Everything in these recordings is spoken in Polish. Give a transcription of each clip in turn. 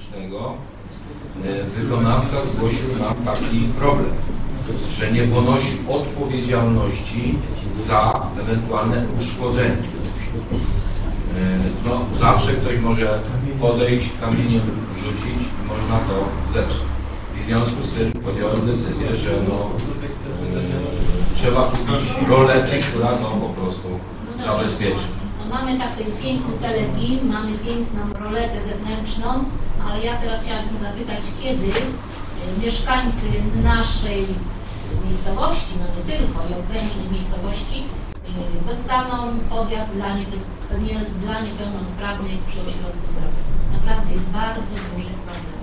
publicznego e, wykonawca zgłosił nam taki problem, że nie ponosi odpowiedzialności za ewentualne uszkodzenie. E, No, zawsze ktoś może podejść, kamieniem rzucić i można to zepsuć. I w związku z tym podjąłem decyzję, że no, e, trzeba kupić roletę, która to po prostu zabezpieczy. Mamy taki piękny telefilm, mamy piękną roletę zewnętrzną, ale ja teraz chciałabym zapytać, kiedy y, mieszkańcy naszej miejscowości, no nie tylko, i okrężnych miejscowości, y, dostaną podjazd dla, nie, dla niepełnosprawnych przy ośrodku zdrowia. Naprawdę jest bardzo duży problem.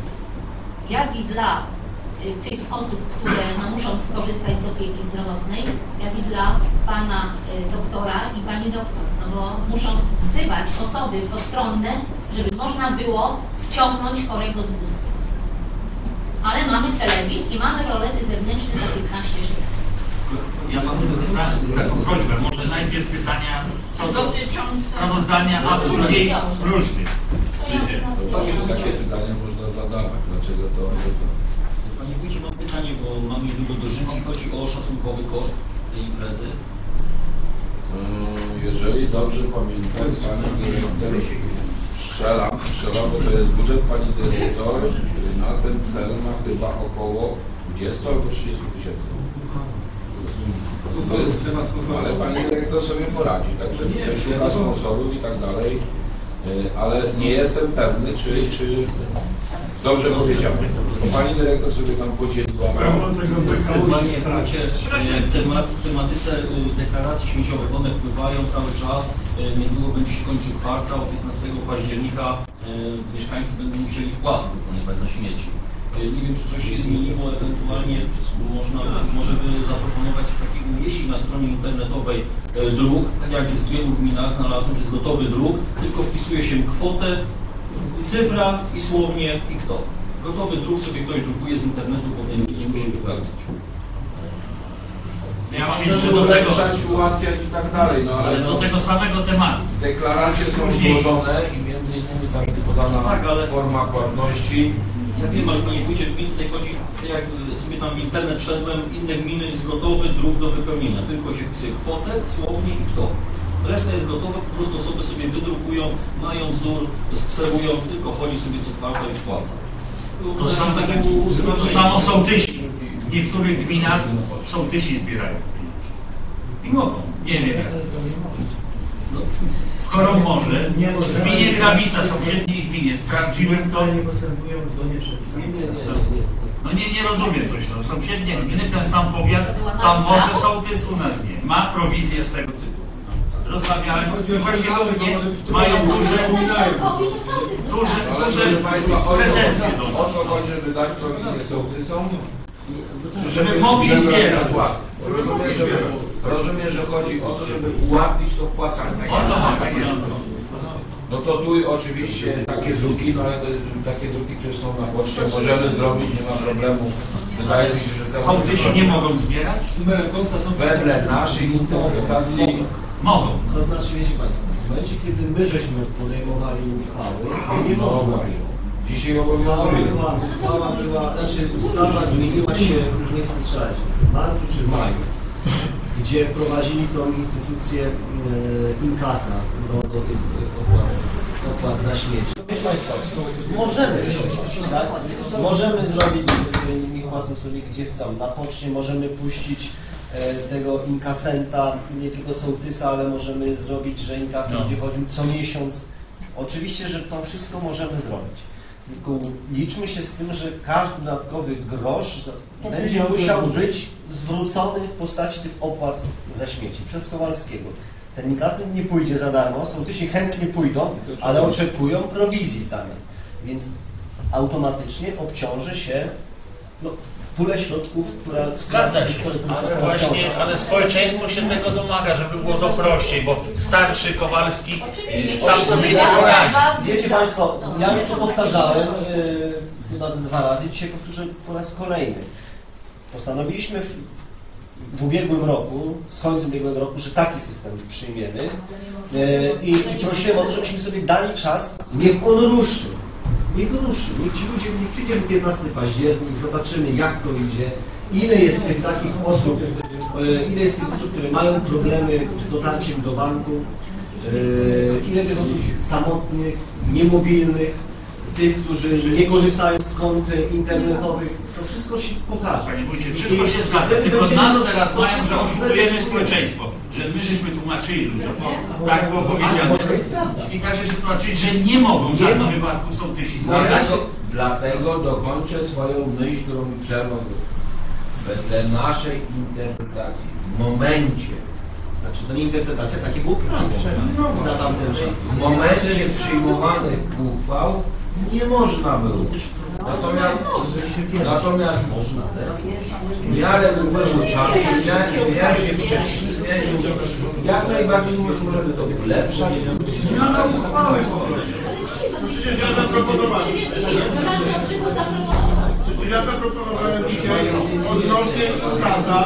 Jak i dla tych osób, które no, muszą skorzystać z opieki zdrowotnej, jak i dla pana y, doktora i pani doktor, no bo muszą wzywać osoby postronne, żeby można było wciągnąć chorego z wózka. Ale mamy telewizor i mamy rolety zewnętrzne za 15 zł. Ja mam taką prośbę, może najpierw pytania co do Dotyczące sprawozdania, a później różny. To ja Wiecie, na Takie, pytania można zadawać, dlaczego to, to. Pytanie, bo mam niedługo do Rzymu. Chodzi o szacunkowy koszt tej imprezy. Mm, Jeżeli dobrze pamiętam, pani dyrektor strzela, strzela, bo to jest budżet pani dyrektor, na ten cel ma chyba około 20 albo 30 tysięcy. To jest, ale pani dyrektor sobie poradzi, także nie szuka sponsorów i tak dalej, Y, ale nie jestem pewny, czy, czy dobrze powiedziałem. Pani dyrektor sobie tam podzieliła. W e, temat, tematyce deklaracji śmieciowych, one wpływają cały czas. E, Niedługo będzie się kończył kwartał, 15 października e, mieszkańcy będą musieli wkład wykonywać za śmieci. Nie wiem, czy coś się zmieniło, ewentualnie można może by zaproponować takiego, jeśli na stronie internetowej druk, tak jak jest w wielu gminach znalazłem, że jest gotowy druk, tylko wpisuje się kwotę, cyfra i słownie i kto. Gotowy druk sobie ktoś drukuje z internetu, potem nie musi wypełnić. Ja mam jeszcze do tego, ulepszać, ułatwiać i tak dalej, no ale ale do no, tego samego tematu. deklaracje są złożone i między innymi tam podana Tak, ale- forma płatności. Ja wiem, ale panie wójcie, tutaj chodzi, jak sobie tam w internet szedłem, inne gminy jest gotowy druk do wypełnienia. Tylko się wpisuje kwotę, słownie i kto. Reszta jest gotowa, po prostu osoby sobie wydrukują, mają wzór, skserują, tylko chodzi sobie co kwartał i wpłaca. To samo, to samo sołtysi. W niektórych gminach sołtysi zbierają pieniądze. I mogą. Nie wiem jak. No, skoro może, w gminie Grabica, sąsiedniej gminie, sprawdziłem to, nie postępują zgodnie przepisami. no nie, nie rozumiem coś, no sąsiednie gminy, ten sam powiat, tam może sołtys, u nas nie. Ma prowizję z tego tytułu. Rozmawiałem, i właśnie głównie mają duże, duże, duże Państwa, o co, pretensje do o co chodzi, żeby dać prowizję sołtysom? Żeby mogli zbierać. Rozumiem, że, chodzi o to, żeby ułatwić to wpłacanie. O to chodzi. No to tu oczywiście takie druki, no ale to, takie druki przecież są na poczcie, możemy zrobić, nie ma problemu. Wydaje mi się, że te Sołtysi nie mogą zbierać? Wedle naszej interpretacji Mogą. To znaczy, wiecie Państwo, w momencie, kiedy my żeśmy podejmowali uchwały, nie można było. dzisiaj obowiązuje. była, uchwała była, znaczy ustawa zmieniła się, już nie chcę strzelać, w marcu czy w maju, gdzie wprowadzili tą instytucję e, inkasa do, do tych opłat, opłat za śmieci. Wiecie Państwo, możemy to zrobić, tak? Możemy zrobić, że niech płacą sobie gdzie chcą. Na poczcie możemy puścić tego inkasenta, nie tylko sołtysa, ale możemy zrobić, że inkasent No. będzie chodził co miesiąc. Oczywiście, że to wszystko możemy zrobić. Tylko liczmy się z tym, że każdy dodatkowy grosz za- będzie musiał być zwrócony w postaci tych opłat za śmieci przez Kowalskiego. Ten inkasent nie pójdzie za darmo, sołtysi chętnie pójdą, ale oczekują prowizji w zamian. Więc automatycznie obciąży się no, pulę środków, która Zgadza się, ale właśnie, ale społeczeństwo się tego domaga, żeby było to prościej, bo starszy Kowalski e, sam sobie nie poradzi. Wiecie Państwo, ja już to powtarzałem yy, chyba z dwa razy, dzisiaj powtórzę po raz kolejny. Postanowiliśmy w, w ubiegłym roku, z końcem ubiegłego roku, że taki system przyjmiemy. Yy, i, i prosiłem o to, żebyśmy sobie dali czas, niech on ruszy. Niech ruszy, niech ci ludzie, niech przyjdzie 15 październik, zobaczymy jak to idzie, ile jest tych takich osób, e, ile jest tych osób, które mają problemy z dotarciem do banku, e, ile tych osób samotnych, niemobilnych, tych, którzy nie korzystają z kont internetowych, to wszystko się pokaże. Panie Wójcie, wszystko się zgadza, tylko nas teraz mają, wszystko że oszukujemy społeczeństwo, że my żeśmy tłumaczyli ludziom, bo tak było powiedziane. I także się tłumaczyli, że nie mogą w żadnym wypadku sołtysi Dlatego, zbadać. dlatego dokończę swoją myśl, którą mi przerwał. Wedle naszej interpretacji w momencie, Znaczy to nie interpretacja, takie było prawo na tamten czas. w momencie przyjmowanych uchwał nie można było. Natomiast, natomiast Można, w miarę upływu czasu zmienia- zmieniają się przepisy, jak najbardziej możemy to ulepszać. Zmiana uchwały. Przecież ja zaproponowałem. Przecież ja zaproponowałem dzisiaj odnośnie kasa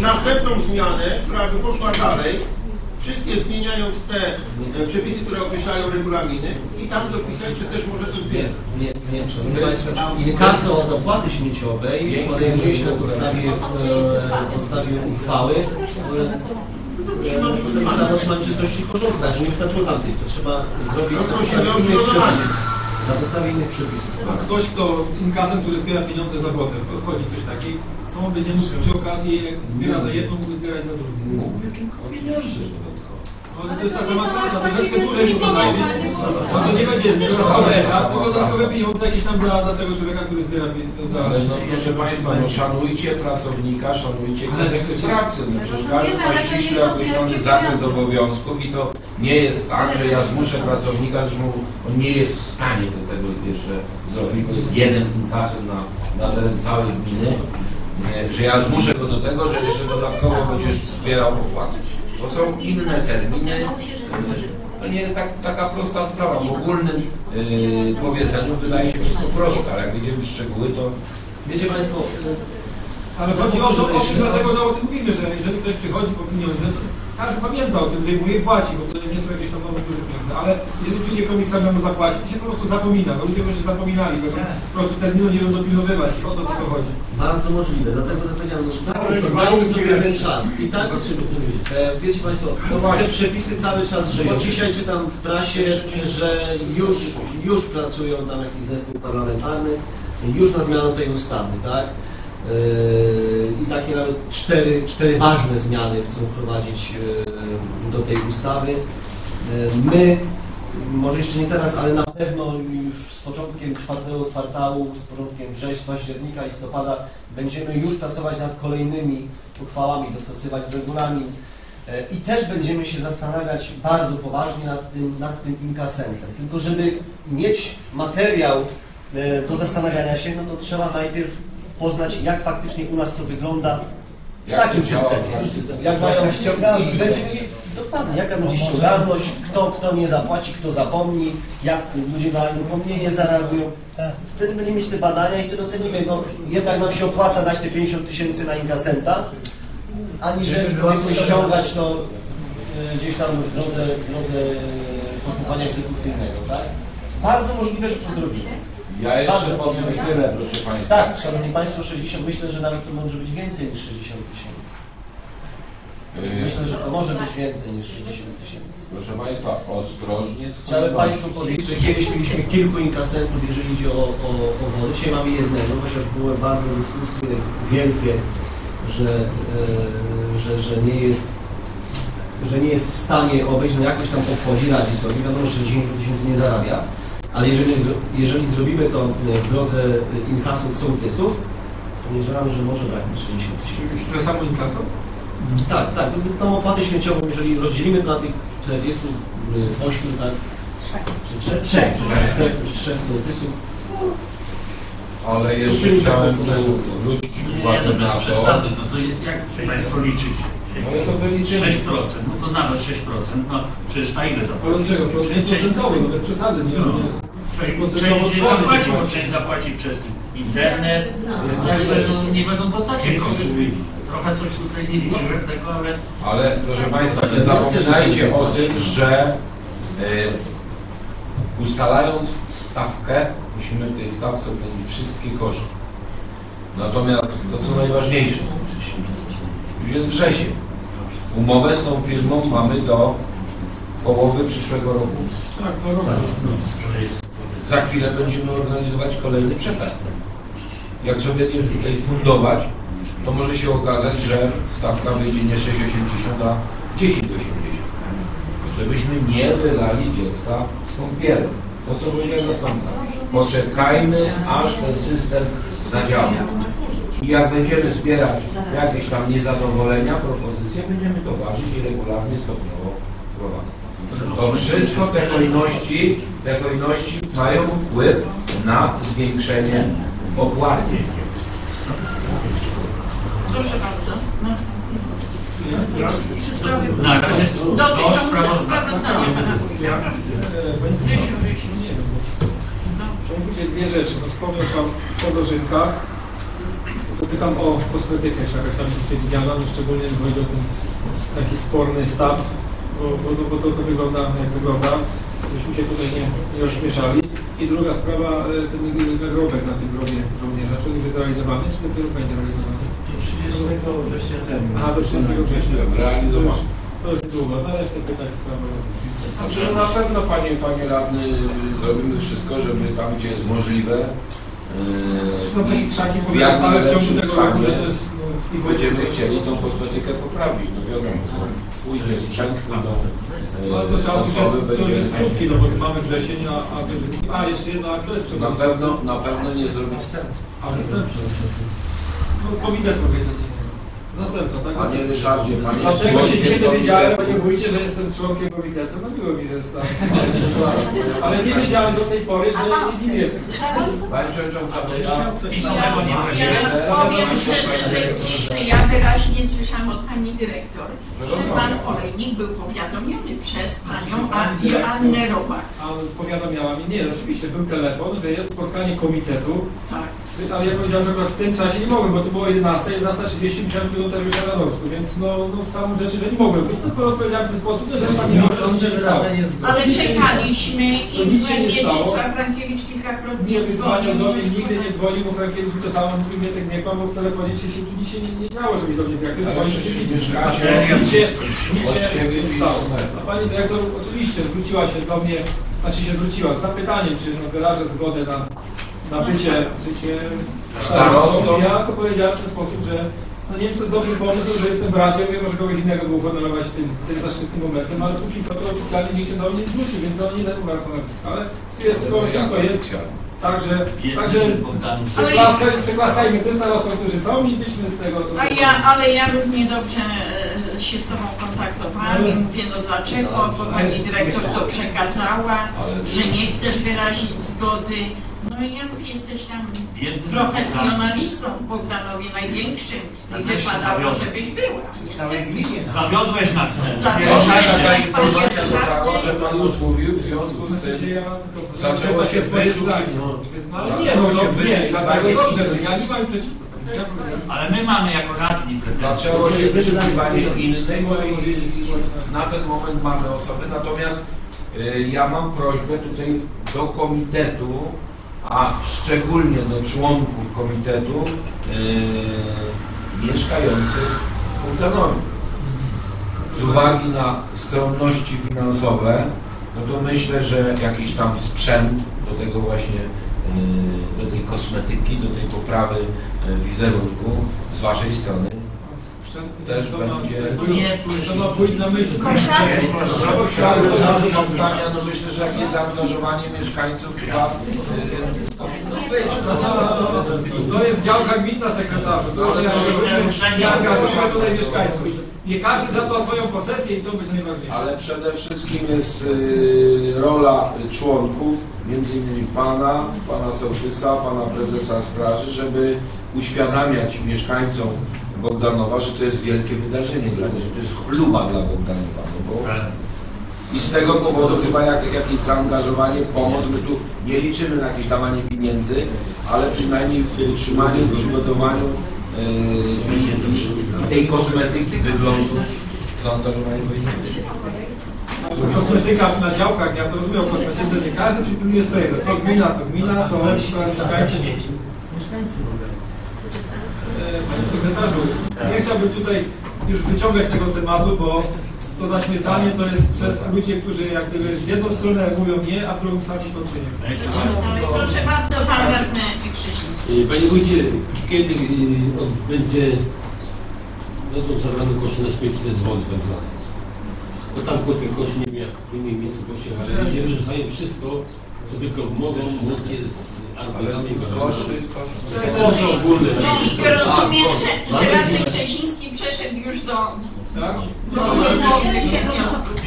następną zmianę, która by poszła dalej. Wszystkie zmieniając te e, przepisy, które określają regulaminy i tam dopisać, że też może to zmienić. Nie, inkaso od opłaty śmieciowej podejmuje się na podstawie, e, na podstawie uchwały. e, Ustawy o trzymaniu czystości i porządku, także nie wystarczyło tamtych, to trzeba zrobić na podstawie innych przepisów. Na podstawie innych przepisów. A ktoś, kto inkasem, który zbiera pieniądze za wodę, chodzi ktoś taki, to on będzie mógł przy okazji, jak zbiera za jedną, mógł zbierać za drugą. No, ale to jest ta sama praca, troszeczkę dłużej to zajmie. No to nie będzie dodatkowe, a tylko dodatkowe pieniądze jakieś tam dla, dla tego człowieka, który zbiera pieniądze za Ale no, proszę Państwa, no, szanujcie pracownika, szanujcie kodeks pracy. No, przecież każdy ma ściśle określony zakres obowiązków i to nie jest tak, że ja zmuszę pracownika, że mu- on nie jest w stanie do tego jeszcze zrobić, bo jest jeden inkasem na, na teren całej gminy, nie, że ja zmuszę go do tego, że jeszcze dodatkowo będziesz zbierał opłaty. To są inne terminy. To nie jest tak, taka prosta sprawa. W ogólnym yy, powiedzeniu wydaje się wszystko proste, ale jak będziemy w szczegóły, to Wiecie Państwo, Ale chodzi o to, dlaczego o tym mówimy, że jeżeli ktoś przychodzi po pieniądze, to każdy pamięta o tym, wyjmuje i płaci, bo to nie są jakieś tam nowe duże pieniądze, ale jeżeli przyjdzie komisarz mu zapłacić, to się po prostu zapomina, bo ludzie już zapominali, bo po prostu terminu nie będą dopilnowywać i o to tylko chodzi. Bardzo możliwe, dlatego to powiedziałem, no, dajmy sobie, dajmy sobie ten czas. I tak, e, wiecie Państwo, te przepisy cały czas żyją. Dzisiaj czytam w prasie, że już, już pracują tam jakiś zespół parlamentarny, już na zmianę tej ustawy, tak? Yy, I takie nawet cztery, cztery ważne zmiany chcą wprowadzić yy, do tej ustawy. Yy, My, może jeszcze nie teraz, ale na pewno już z początkiem czwartego kwartału, z początkiem września, października, listopada będziemy już pracować nad kolejnymi uchwałami, dostosowywać regulamin i też będziemy się zastanawiać bardzo poważnie nad tym, nad tym inkasentem. Tylko żeby mieć materiał do zastanawiania się, no to trzeba najpierw poznać, jak faktycznie u nas to wygląda w Jak takim systemie. Jak mają ściągalność. Dokładnie, jaka będzie ściągalność, kto, kto nie zapłaci, kto zapomni, jak ludzie na upomnienie zareagują. Wtedy będziemy mieć te badania i wtedy ocenimy, no jednak nam się opłaca dać te 50 tysięcy na inkasenta, aniżeli powiedzmy ściągać to e, gdzieś tam w drodze, w drodze postępowania egzekucyjnego, tak? Bardzo możliwe, że to zrobimy. Ja jeszcze Bardzo powiem tyle, proszę Państwa. Tak, Szanowni Państwo, 60, myślę, że nawet to może być więcej niż 60 tysięcy. Yy, Myślę, że to może być więcej niż 60 tysięcy. Proszę Państwa, ostrożnie Chciałem Państwu powiedzieć, że kiedyś mieliśmy kilku inkasentów, jeżeli idzie o, o, o wodę. Dzisiaj mamy jednego, chociaż były bardzo dyskusje wielkie, że, e, że, że nie jest że nie jest w stanie obejść, no jakoś tam obchodzi, radzi sobie. Wiadomo, że 60 tysięcy nie zarabia, ale jeżeli, jeżeli zrobimy to w drodze inkasu sołtysów, to podejrzewam, że może braknąć 60 tysięcy. Tyle samo inkasą? Tak, tak. no, Tą opłatę śmieciową, jeżeli rozdzielimy to na tych 48, tak? Czy trzech, trzech, trzech, trzech, trzech sołtysów. Ale jeszcze chciałem taką tu zwrócić Nie, uwagę no na bez to. przesady, to, to jak Państwo liczycie? No ja to wyliczymy. 6%, no to nawet 6%, no przecież na ile Ale zapłaci? czego? Część- Procentowy, no bez przesady, nie? No. Część nie zapłaci, bo część zapłaci przez internet, także no, nie będą to takie koszty. Trochę coś tutaj nie liczyłem tego, ale Ale proszę Państwa, nie zapominajcie o tym, że y, Ustalając stawkę, musimy w tej stawce uwzględnić wszystkie koszty. Natomiast to, co najważniejsze, już jest wrzesień. Umowę z tą firmą mamy do połowy przyszłego roku. Tak, no dobra. Za chwilę będziemy organizować kolejny przetarg. Jak sobie będziemy tutaj fundować, to może się okazać, że stawka wyjdzie nie 6,80, a 10,80. Żebyśmy nie wylali dziecka z kąpielą. To co powiedział następca. Poczekajmy, aż ten system zadziała. I jak będziemy zbierać jakieś tam niezadowolenia, propozycje, będziemy to ważyć i regularnie stopniowo wprowadzać. To wszystko te hojności, te hojności mają wpływ na zwiększenie opłaty. Proszę bardzo. Następny. Na razie s- do Dotyczące sprawozdania pana wiem, bo chciałem powiedzieć dwie rzeczy. No, wspomniał Pan o dożynkach. Zapytam o kosmetykę, czy jakaś tam jest przewidziana, no szczególnie jeśli chodzi o ten taki sporny staw, bo, bo, bo to, to wygląda jak wygląda, żebyśmy się tutaj nie, nie rozśmieszali. I druga sprawa, e, ten nagrobek na tym grobie żołnierza, czy on już jest realizowany, czy dopiero będzie realizowany? 30 września temu. A, do 30 września. To już, Realizowany. to już długo, no resztę pytań sprawę. Znaczy, no na pewno panie, panie radny zrobimy wszystko, żeby tam gdzie jest możliwe Zresztą krzaki yy, w ciągu najlepszym tego roku, że jest... No, i będziemy chcieli tą kosmetykę poprawić. No wiadomo, no, pójdzie sprzęt, pójdą No to osoby, to będzie... jest krótki, no bo mamy wrzesień, a, a, a jeszcze jedna, a kto jest Na pewno, na pewno nie zrobić wstęp. A następny. No, komitet organizacyjny. Zastępca, tak? Panie Ryszardzie, pan jest Dlatego się dzisiaj dowiedziałem, panie wójcie, że jestem członkiem komitetu. No miło mi, że jestem. Ale nie wiedziałem do tej pory, A pan że nim jest. Panie Przewodniczący, ja... Pisowego nie Ja będzie. powiem szczerze, że, że ja wyraźnie słyszałam od pani dyrektor, że pan Olejnik był powiadomiony przez panią A- Joannę Robak. A powiadamiała mi, nie, oczywiście był telefon, że jest spotkanie komitetu, Tak. Ale ja powiedziałem, że akurat w tym czasie nie mogłem, bo to było 11, 11.30, musiałem do już Radomsku, więc no, no samą rzeczy, że nie mogłem być, tylko odpowiedziałem w ten sposób, że pan nie może, on się nie stało. Ale czekaliśmy i. Mieczysław Frankiewicz kilkakrotnie Nie wydzwonił do mnie, dzwonił. nigdy nie dzwonił, bo Frankiewicz to samo mówił, nie tak nie pan, bo w telefonie się, się tu nic się nie, nie działo, żeby do mnie jak ty Ale dzwonisz, przecież się mieszkacie nic się, nic nie stało. A pani dyrektor oczywiście zwróciła się do mnie, znaczy się zwróciła z zapytaniem, czy no, wyrażę zgodę na, na bycie, bycie starostą. Ja to powiedziałem w ten sposób, że no nie wiem, co dobry pomysł, że jestem bratem, wiem, może kogoś innego był honorować tym, tym zaszczytnym momentem, ale póki co to oficjalnie nikt się do mnie nie zwrócił, więc oni nie zajmują stanowiska, ale stwierdzę, wszystko jest, także, także przeklaskaj- przeklaskajmy tym starostom, którzy są i wyjdźmy z tego. A ja, ale ja równie dobrze e, się z Tobą kontaktowałam i mówię, no dlaczego, bo Pani dyrektor to przekazała, że nie chcesz wyrazić zgody. No i ja mówię, jesteś tam Biedny profesjonalistą w Bogdanowie największym i wypadało, żebyś była. Niestety. Zawiodłeś nas. Zawiodłeś nas, informacja dotarła, że. Pan już mówił w związku z tym, Zaczęło się zdanie. No, ale nie, Zaczęło no, się no, nie, wyszukiwanie. dlatego dobrze, no, ja nie mam przeciwko. Ale my mamy jako radni pretensje. zaczęło się wyszukiwanie innej, no i na ten moment mamy osoby, natomiast y, ja mam prośbę tutaj do komitetu, a szczególnie do członków komitetu y, mieszkających w Bogdanowie. Z uwagi na skromności finansowe, no to myślę, że jakiś tam sprzęt do tego właśnie, y, do tej kosmetyki, do tej poprawy y, wizerunku z Waszej strony Też będzie- Nie, Co ma pójść na myśl? To znaczy no myślę, że jakieś zaangażowanie mieszkańców chyba y, powinno być. No, To jest działka gminna sekretarza. To to nie angażujemy tutaj mieszkańców. Nie każdy zadba o swoją posesję i to będzie najważniejsze. Ale przede wszystkim jest y, rola członków, między innymi Pana, Pana Sołtysa, Pana Prezesa Straży, żeby uświadamiać mieszkańcom Bogdanowa, że to jest wielkie wydarzenie dla nich, że to jest chluba dla Bogdanowa. No bo I z tego powodu chyba jak, jakieś zaangażowanie, pomoc, my tu nie liczymy na jakieś dawanie pieniędzy, ale przynajmniej w utrzymaniu, w przygotowaniu yy, i- i tej kosmetyki, wyglądu zaangażowanie kosmetyka na działkach, ja to rozumiem o kosmetyce, nie każdy przypilnuje swojego. Co gmina, to gmina, co mieszkańcy. Mieszkańcy mogą. E, Panie sekretarzu, nie chciałbym tutaj już wyciągać tego tematu, bo to zaśmiecanie to jest przez ludzi, którzy jak gdyby w jedną stronę mówią nie, a w drugą sami to czynią. Proszę bardzo, pan radny Krzyżnicki. Y, Panie Wójcie, kiedy y, będzie będą zabrane kosze na śmieci te dzwony tak zwane? Bo tam po tych koszy nie wiem jak w innych miejscowościach, ale ludzie wyrzucają wszystko, co tylko mogą, łącznie z artyzami, Koszy, Kosze ogólne. Czyli rozumiem, że, że radny Krzyżnicki przeszedł już do, Tak? do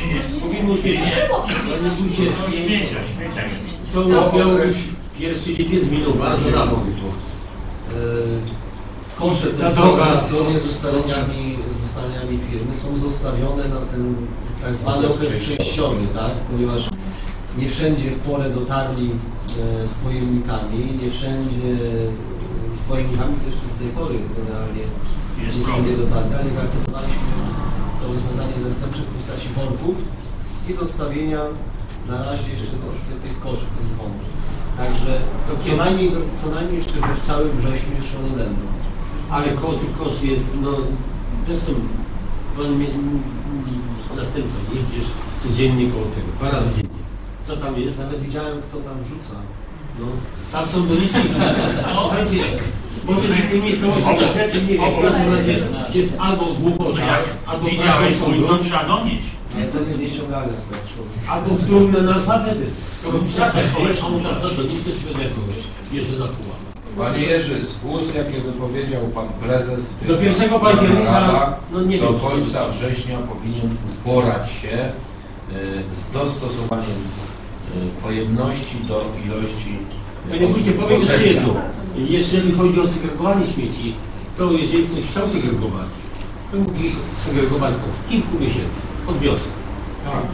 nie. Mówimy o śmieci. Panie Wójcie, No, śmiecia, śmiecia. to miał być pierwszy lipiec minął bardzo dawno. Kosze Ta droga zgodnie z ustaleniami, z ustaleniami firmy są zostawione na ten tak zwany okres przejściowy, tak? Ponieważ nie wszędzie w porę dotarli e, z pojemnikami, nie wszędzie e, z pojemnikami też do tej pory generalnie Jest nie wszędzie dotarli, ale zaakceptowaliśmy to rozwiązanie zastępcze w postaci worków i zostawienia na razie jeszcze tych, tych koszy, tych dzwonów. Także to co najmniej, co najmniej jeszcze w całym wrześniu jeszcze one będą. Ale koło tych koszy jest, no, zresztą pan następca, jeździsz codziennie koło tego, dwa razy dziennie. Co tam jest? Nawet widziałem, kto tam rzuca. No, tam są byliście. Słuchajcie, może w tej miejscowości konkretnie nie wiem, w każdym razie jest albo głupota, jak albo widziałeś mój, to trzeba donieść. Nie, to jest nieściągalne albo wtórne na facety. To bym pracę społeczną, można to donieść świadego, jeszcze na pół. Panie Jerzy, z ust, jakie wypowiedział pan prezes Do 1 października, no nie do końca września powinien uporać się y, z dostosowaniem pojemności do ilości y, Panie Wójcie, powiem jedno. Jeżeli chodzi o segregowanie śmieci, to jeżeli ktoś chciał segregować, to mógł ich segregować po kilku miesięcy, od wiosny.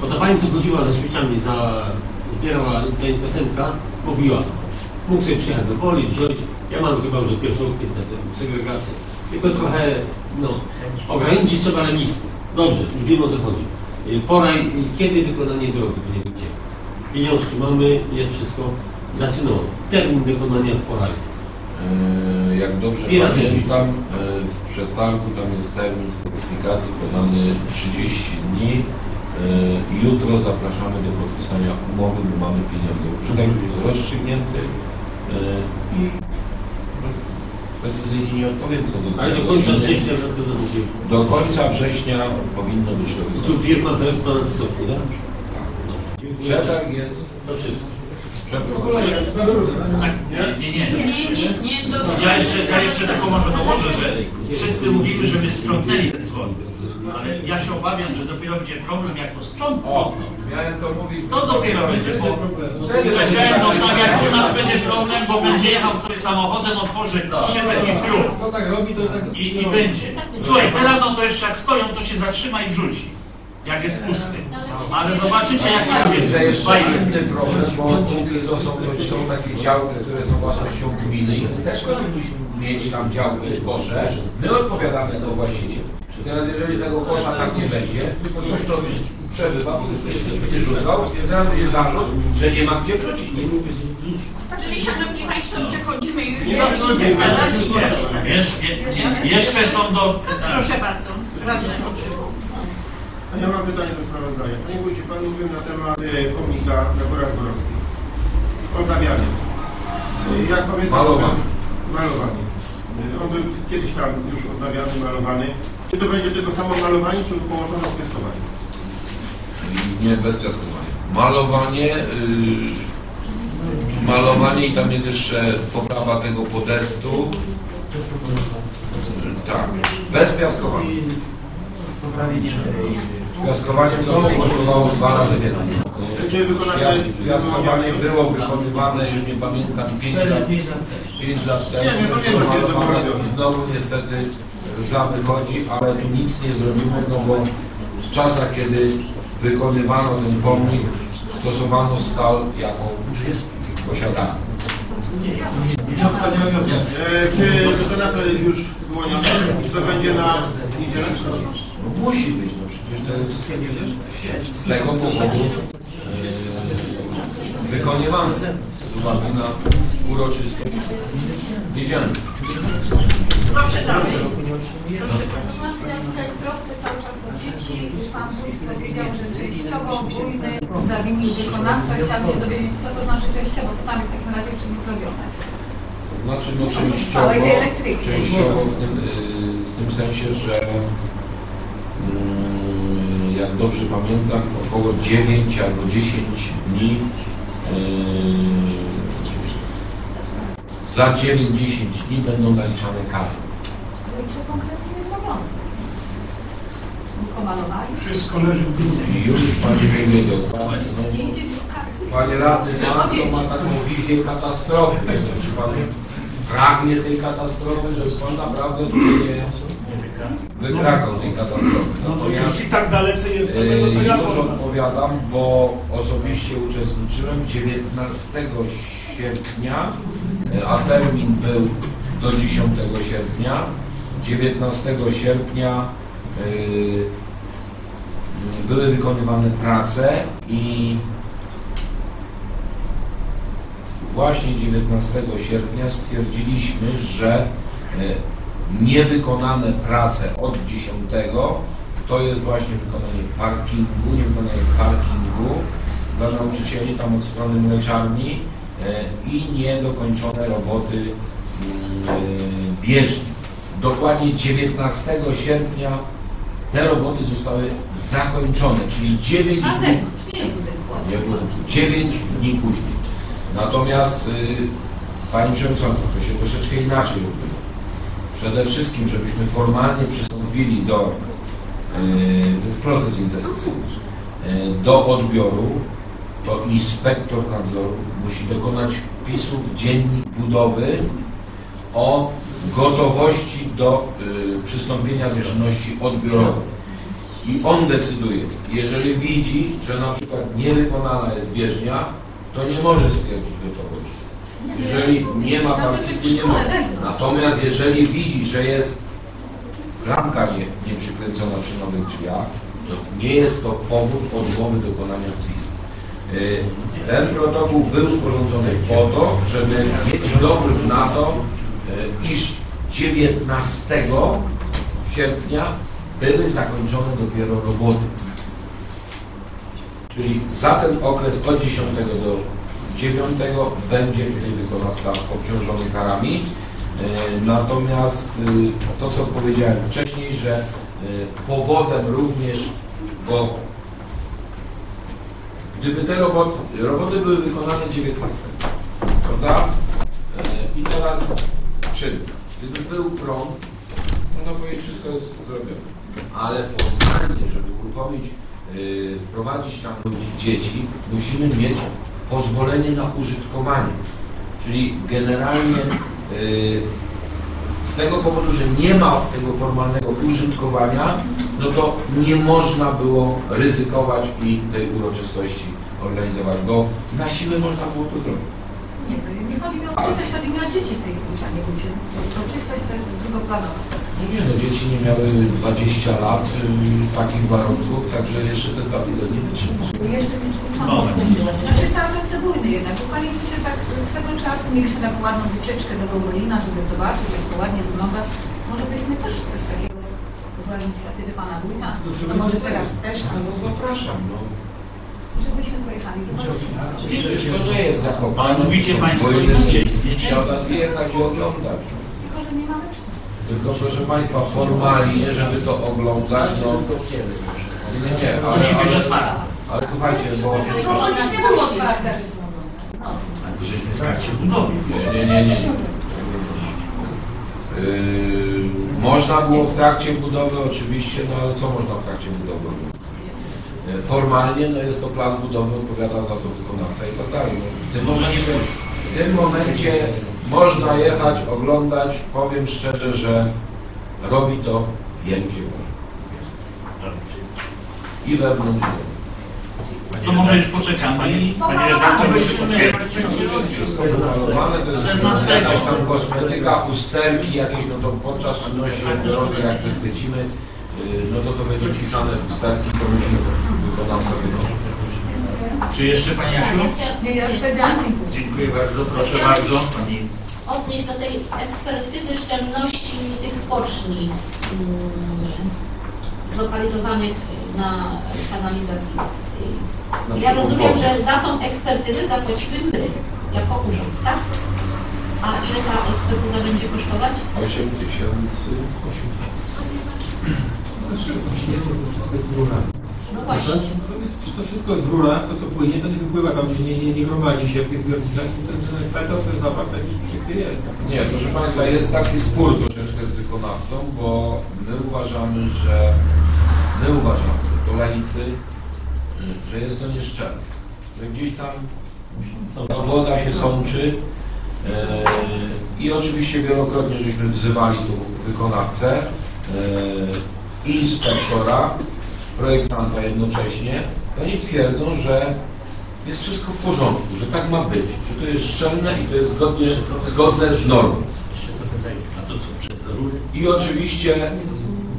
Bo ta pani, co chodziła za śmieciami, za, zbierała ta interesentka, mówiła, mógł sobie przyjechać do Boli, wziąć, ja mam chyba już pierwszą segregację, tylko trochę, no, ograniczyć trzeba lenistwo. Dobrze, już wiem o co chodzi. Y, Pora, i- kiedy wykonanie drogi, panie Wójcie? Pieniążki mamy, jest wszystko, no, termin wykonania w poraju. Y, Jak dobrze pamiętam, y, w przetargu tam jest termin specyfikacji podany 30 dni. Y, Jutro zapraszamy do podpisania umowy, bo mamy pieniądze. Przetarg już jest rozstrzygnięty y, i precyzyjnie nie odpowiem co do Ale do końca września to to. Do końca września powinno być to Tu firma pana Cysowki, tak? No, dziękuję. Przetarg jest. To wszystko. Tak, nie, nie, nie. Nie, nie, nie, do Ja jeszcze, ja jeszcze tylko może dołożę, że wszyscy mówimy, żeby sprzątnęli ten dzwon. Ale ja się obawiam, że dopiero będzie problem, jak to sprzątną. to dopiero będzie, bo będą tak jak u nas będzie problem, bo będzie jechał sobie samochodem, otworzy szybę i fiu. Kto tak robi, to tak I, I będzie. Słuchaj, teraz no to jeszcze jak stoją, to się zatrzyma i wrzuci. Jak jest pusty. Ale zobaczycie jak ja Widzę jeszcze Bajce. inny problem, bo co są, to są takie działki, które są własnością gminy i my też powinniśmy mieć tam działki kosze. My odpowiadamy za to właściciel. Teraz jeżeli tego kosza tak nie będzie, to ktoś to przebywa, będzie rzucał, zaraz będzie zarzut, że nie ma gdzie wrzucić. Czyli szanowni państwo, przechodzimy już do interpelacji. Jeszcze są do... Proszę bardzo, radny. A ja mam pytanie do sprawozdania. Panie Wójcie, Pan mówił na temat e, pomnika na Górach Gorowskich. Odnawiany. E, Jak pamiętam... Malowany. Malowany. E, On był kiedyś tam już odnawiany, malowany. Czy to będzie tylko samo malowanie, czy połączone z piaskowaniem? Nie, bez piaskowania. Malowanie, yy, malowanie i tam jest jeszcze poprawa tego podestu. Tak, bez piaskowania. Piaskowanie to kosztowało dwa razy więcej. Pias- Piaskowanie było wykonywane, już nie pamiętam, 5 lat, 5 lat temu. I znowu niestety za wychodzi, ale tu nic nie zrobimy, no bo w czasach, kiedy wykonywano ten pomnik, stosowano stal, jaką ma miotca. E, czy wykonawca już wyłoniony? Czy to będzie na niedzielę? Musi być, no przecież to jest z tego powodu wykonywane z uwagi na uroczystość niedzielną. Proszę dalej. Natomiast ja tutaj w trosce cały czas o dzieci, pan wójt powiedział, że częściowo bujny zawinił wykonawca. Chciałam się dowiedzieć, co to znaczy częściowo, co tam jest w takim razie, czy nie zrobione. To znaczy no częściowo, częściowo w tym, y, w tym sensie, że mm, jak dobrze pamiętam, około 9 albo 10 dni y, za 9-10 dni będą naliczane kary. No i co konkretnie jest robione? Pomalowali? Wszystko leży w gruncie. I już Pani mówię dokładnie. No, do. Panie radny, pan ma taką wizję katastrofy. Nie wiem, Czy pan pragnie tej katastrofy, żeby pan naprawdę tutaj nie wykrakał tej katastrofy. No to jeśli tak dalece jest, to e, to ja już odpowiadam, bo osobiście uczestniczyłem 19 sierpnia, e, a termin był do 10 sierpnia. 19 sierpnia e, były wykonywane prace i właśnie 19 sierpnia stwierdziliśmy, że e, niewykonane prace od 10 to jest właśnie wykonanie parkingu, niewykonanie parkingu dla nauczycieli tam od strony mleczarni i niedokończone roboty mm, e, bieżni. Dokładnie 19 sierpnia te roboty zostały zakończone, czyli 9 Na dni nie było 9 dni później. Natomiast y, Pani Przewodnicząca, to się troszeczkę inaczej robiło. Przede wszystkim, żebyśmy formalnie przystąpili do, y, to jest proces inwestycyjny, y, do odbioru, to inspektor nadzoru musi dokonać wpisu w dziennik budowy o gotowości do y, przystąpienia do czynności odbiorowych. I on decyduje, jeżeli widzi, że na przykład niewykonana jest bieżnia, to nie może stwierdzić gotowości. Jeżeli nie ma parkingu, nie może. Natomiast jeżeli widzi, że jest klamka nie, nie przykręcona przy nowych drzwiach, to nie jest to powód odmowy dokonania wpisu. Y, Ten protokół był sporządzony po to, żeby mieć dowód na to, y, iż 19 sierpnia były zakończone dopiero roboty. Czyli za ten okres od 10 do 9 będzie wykonawca obciążony karami. E, Natomiast y, to, co powiedziałem wcześniej, że y, powodem również, bo gdyby te roboty, roboty były wykonane 19, prawda? E, I teraz, czy gdyby był prąd, można powiedzieć, wszystko jest zrobione. Ale formalnie, żeby uruchomić, yy, wprowadzić tam dzieci, musimy mieć pozwolenie na użytkowanie. Czyli generalnie yy, z tego powodu, że nie ma tego formalnego użytkowania, no to nie można było ryzykować i tej uroczystości organizować, bo na siłę można było to zrobić. Nie, nie chodzi mi o uroczystość, chodzi mi o dzieci w tej bucie. Uroczystość to jest drugoplanowa. No nie no, dzieci nie miały 20 lat y, takich warunków, także jeszcze te dwa tygodnie wytrzymały. Jeszcze nie skończono. Znaczy cały czas te bujny jednak, bo Panie Wójcie, tak swego czasu mieliśmy taką ładną wycieczkę do Gomolina, żeby zobaczyć, jak to ładnie wygląda. Może byśmy też coś takiego, była inicjatywy Pana Wójta, to może teraz też, No albo to zapraszam, no. żebyśmy pojechali, zobaczyli. Przecież to nie jest zakopane. Mówicie państwo bo inaczej. Trzeba jechać i oglądać. Tylko, że nie mamy. Tylko proszę Państwa, formalnie, żeby to oglądać, no... Nie, nie, nie, ale, Musi być ale, otwarte. ale słuchajcie, bo... Tylko, że nie było otwarte. A to żeśmy w trakcie budowy. Nie, nie, nie, nie. Yy, można było w trakcie budowy oczywiście, no ale co można w trakcie budowy? Yy, Formalnie no jest to plac budowy, odpowiada za to wykonawca i tak dalej. No, w, tym momencie, w tym momencie można jechać, oglądać. Powiem szczerze, że robi to wielkie wrażenie. I wewnątrz. To może już poczekamy i pani redaktor może potwierdzić. Wszystko pomalowane, to jest 14. jakaś tam kosmetyka, usterki jakieś, no to podczas czynności odbiorowych, jak wychwycimy, yy, no to to będzie wpisane w usterki, to musi wykonać. Czy jeszcze pani chciałam- Nie, ja już powiedziałam dziękuję. Dziękuję bardzo, proszę bardzo. Pani odnieść do tej ekspertyzy szczelności tych poczni mm, zlokalizowanych na kanalizacji. Ja rozumiem, że za tą ekspertyzę zapłacimy my, jako urząd, tak? A ile ta ekspertyza będzie kosztować? 8 tysięcy. No szybko, śmiecie, to wszystko jest w. No właśnie. Czy to wszystko jest w rurach, to co płynie, to nie wypływa tam, gdzie nie, nie, nie gromadzi się w tych zbiornikach i ten, kwetor, ten zapach taki przykry jest. Nie, proszę Państwa, jest taki spór troszeczkę z wykonawcą, bo my uważamy, że my uważamy, jako laicy, y, że jest to nieszczelne. Że gdzieś tam ta woda się sączy e, i oczywiście wielokrotnie żeśmy wzywali tu wykonawcę e, i inspektora, projektanta jednocześnie. Oni twierdzą, że jest wszystko w porządku, że tak ma być, że to jest szczelne i to jest zgodne z normą. I oczywiście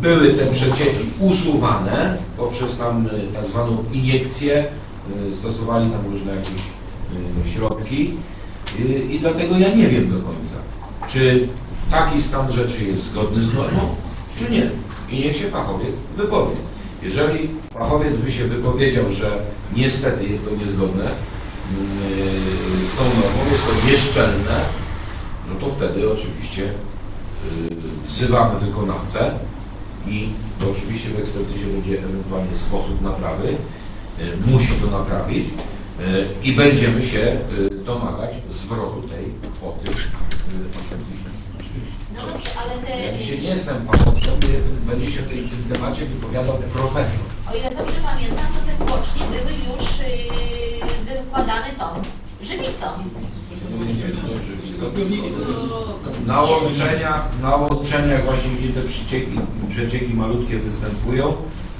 były te przecieki usuwane poprzez tam y, tak zwaną iniekcję, y, stosowali tam różne jakieś y, środki i dlatego ja nie wiem do końca, czy taki stan rzeczy jest zgodny z normą, czy nie. I niech się fachowiec wypowie. Jeżeli fachowiec by się wypowiedział, że niestety jest to niezgodne z tą normą, jest to nieszczelne, no to wtedy oczywiście wzywamy wykonawcę i to oczywiście w ekspertyzie będzie ewentualnie sposób naprawy, yy, musi to naprawić yy, i będziemy się yy, domagać zwrotu tej kwoty 8 tysięcy. No dobrze, ale te, Ja dzisiaj nie jestem fachowcem, jestem, będzie się w tej- w tym temacie wypowiadał profesor. o ile dobrze pamiętam, to te płocznie były już yy, wykładane tą żywicą. Na łączeniach, na łączeniach właśnie gdzie te przecieki, przecieki malutkie występują,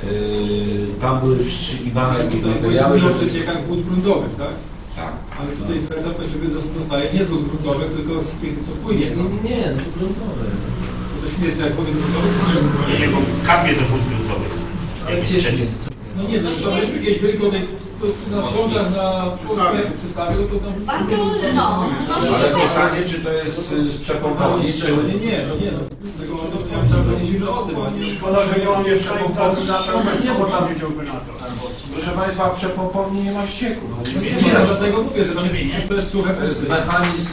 yy, tam były wstrzykiwane Mówimy o żeby... przeciekach wód gruntowych, tak? Tak. Ale tutaj Freda to się dostaje nie z wód gruntowych, tylko z tych, co płynie. Nie, No. nie, nie, jest gruntowe. To śmierć jak wody gruntowych. Nie wiem, bo kapie do wód to, co No nie, no to myśmy kiedyś byli tutaj to przy nas sądach na przystawie, no to tam... Bardzo, no, Ale pytanie, czy to jest y, z przepompowni, czy... Nie, nie, no nie, no. Tego, no, ja myślałem, że nie myślimy o tym, a nie... Szkoda, że nie mam mieszkańca z nie, bo tam wiedziałby na to. Proszę Państwa, w przepompowni nie ma ścieku. No, No nie, dlatego mówię, że tam jest suche To jest mechanizm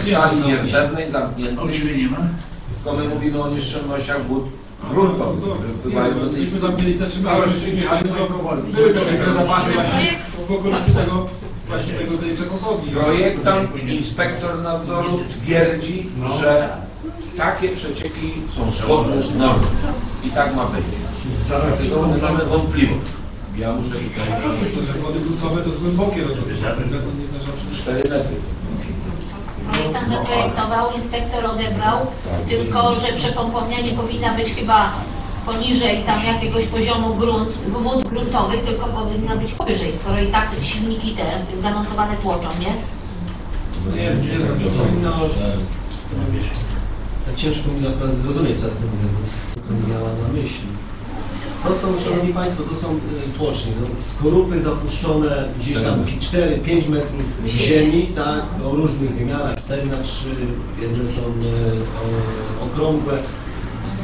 stali nierdzewnej zamknięty. O ciebie nie ma? Tylko my mówimy o nieszczelnościach wód tej Myśmy tam kiedyś zatrzymali, Całe życie ale to były to przykre zapachy właśnie w okolicy tego, właśnie tego, tej przekopowni. Projektant, inspektor nadzoru twierdzi, że takie przecieki są zgodne z normą i tak ma być. Dlatego my mamy wątpliwość. Ja muszę tutaj To, że wody gruntowe to jest głębokie, no to to nie znaczy, że 4 metry. Projektant zaprojektował, inspektor odebrał, tylko że przepompownia nie powinna być chyba poniżej tam jakiegoś poziomu grunt, wód gruntowych, tylko powinna być powyżej, skoro i tak silniki te zamontowane tłoczą, nie? nie, nie znam się. powinno... Tak ciężko mi naprawdę zrozumieć teraz ten co pani miała na myśli. To są, Szanowni Państwo, to są y, tłocznie, no, skorupy zapuszczone gdzieś tam 4-5 metrów w ziemi, tak, o różnych wymiarach, 4 na 3, jedne są y, o, okrągłe,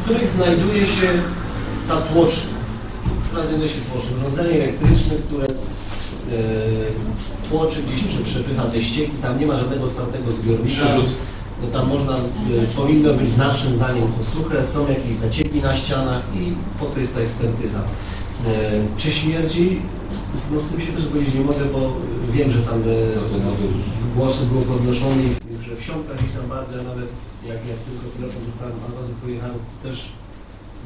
w których znajduje się ta tłocznia, która znajduje się tłocznia, urządzenie elektryczne, które y, tłoczy gdzieś, prze- przepycha te ścieki, tam nie ma żadnego otwartego zbiornika. Przerzut. No tam można, y, powinno być naszym zdaniem to suche, są jakieś zacieki na ścianach i po to jest ta ekspertyza. Y, Czy śmierdzi? Z- No z tym się też zgodzić nie mogę, bo wiem, że tam No to głosy były podnoszone, i że wsiąka gdzieś tam bardzo, ja nawet jak, jak tylko telefon dostałem, dwa razy pojechałem, też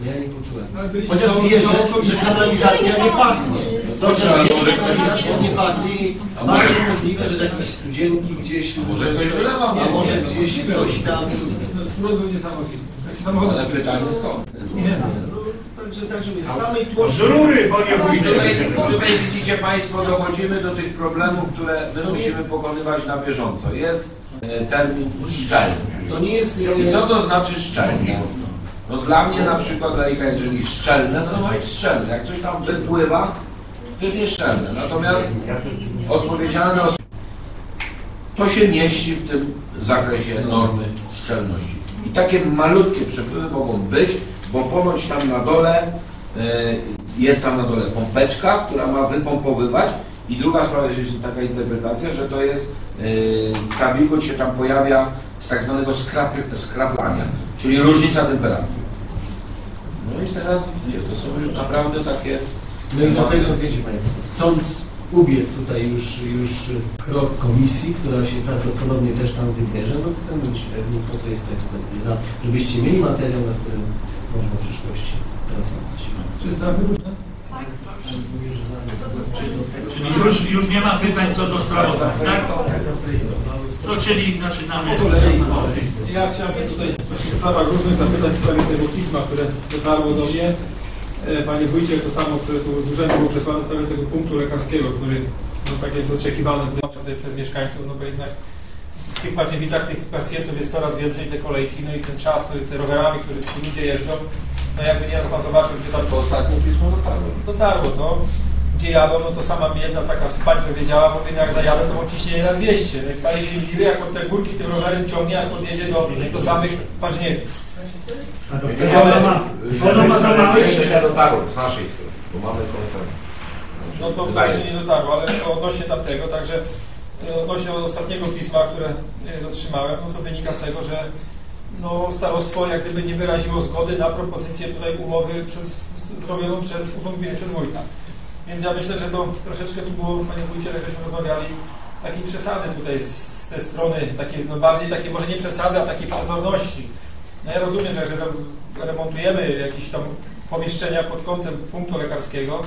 ja nie poczułem. Chociaż wierzę, że kanalizacja nie pachnie. Chociaż wierzę, może że ktoś- kanalizacja nie pachnie. i Bardzo możliwe, że z jakiejś studzienki gdzieś... A może ktoś wylewał, A może gdzieś coś tam... No, Smród był niesamowity. Ale pytanie skąd? Nie, To że tak, żeby z samej tłoczki... Żrury, panie wójcie. Tutaj, tutaj widzicie Państwo, dochodzimy do tych problemów, które my musimy pokonywać na bieżąco. Jest e, termin szczelny. To nie jest... I co to znaczy szczelnie? No dla mnie na przykład, Lejka, jeżeli szczelne, to ma być szczelne. Jak coś tam wypływa, to jest nieszczelne. Natomiast odpowiedzialne osoby, to się mieści w tym zakresie normy szczelności. I takie malutkie przepływy mogą być, bo ponoć tam na dole e, jest tam na dole pompeczka, która ma wypompowywać i druga sprawa jest taka interpretacja, że to jest e, ta wilgoć się tam pojawia z tak zwanego skrap, skraplania, czyli różnica temperatury. No i teraz widzicie, to są już naprawdę takie No i dlatego, wiecie Państwo, chcąc ubiec tutaj już, już krok komisji, która się prawdopodobnie też tam wybierze, no chcemy być pewni, po to jest ta ekspertyza, żebyście mieli materiał, na którym można w przyszłości pracować. Czy sprawy różne? Czyli już, już nie ma pytań co do sprawozdań, tak? No czyli zaczynamy. Ja chciałem tutaj w sprawach różnych zapytać w sprawie tego pisma, które dotarło do mnie. E, Panie Wójcie, to samo, które tu z urzędu było przesłane w sprawie tego punktu lekarskiego, który no, tak jest oczekiwany tutaj przez mieszkańców, no bo jednak w tych Paźniewicach tych pacjentów jest coraz więcej, te kolejki, no i ten czas, który te rowerami, którzy ci ludzie jeżdżą, no jakby nieraz Pan zobaczył, gdzie tam To ostatnie pismo dotarło. dotarło to, gdzie jadą, no to sama mi jedna taka z pań powiedziała, mówię, no jak zajadę, to mam ciśnienie na 200. No i wcale się nie dziwię, jak od te górki tym rowerem ciągnie, aż podjedzie do, do samych Paźniewic. Ona ma za małe jeszcze nie dotarło z naszej strony, bo mamy konsensus. No to właśnie nie dotarło, ale to odnośnie tamtego, także e, odnośnie ostatniego pisma, które e, otrzymałem, no to wynika z tego, że no, starostwo jak gdyby nie wyraziło zgody na propozycję tutaj umowy przez, zrobioną przez Urząd Gminy, przez wójta. Więc ja myślę, że to troszeczkę tu było, panie wójcie, jak żeśmy rozmawiali, takiej przesady tutaj z, ze strony, takiej, no bardziej takiej, może nie przesady, a takiej przezorności. No ja rozumiem, że jak remontujemy jakieś tam pomieszczenia pod kątem punktu lekarskiego,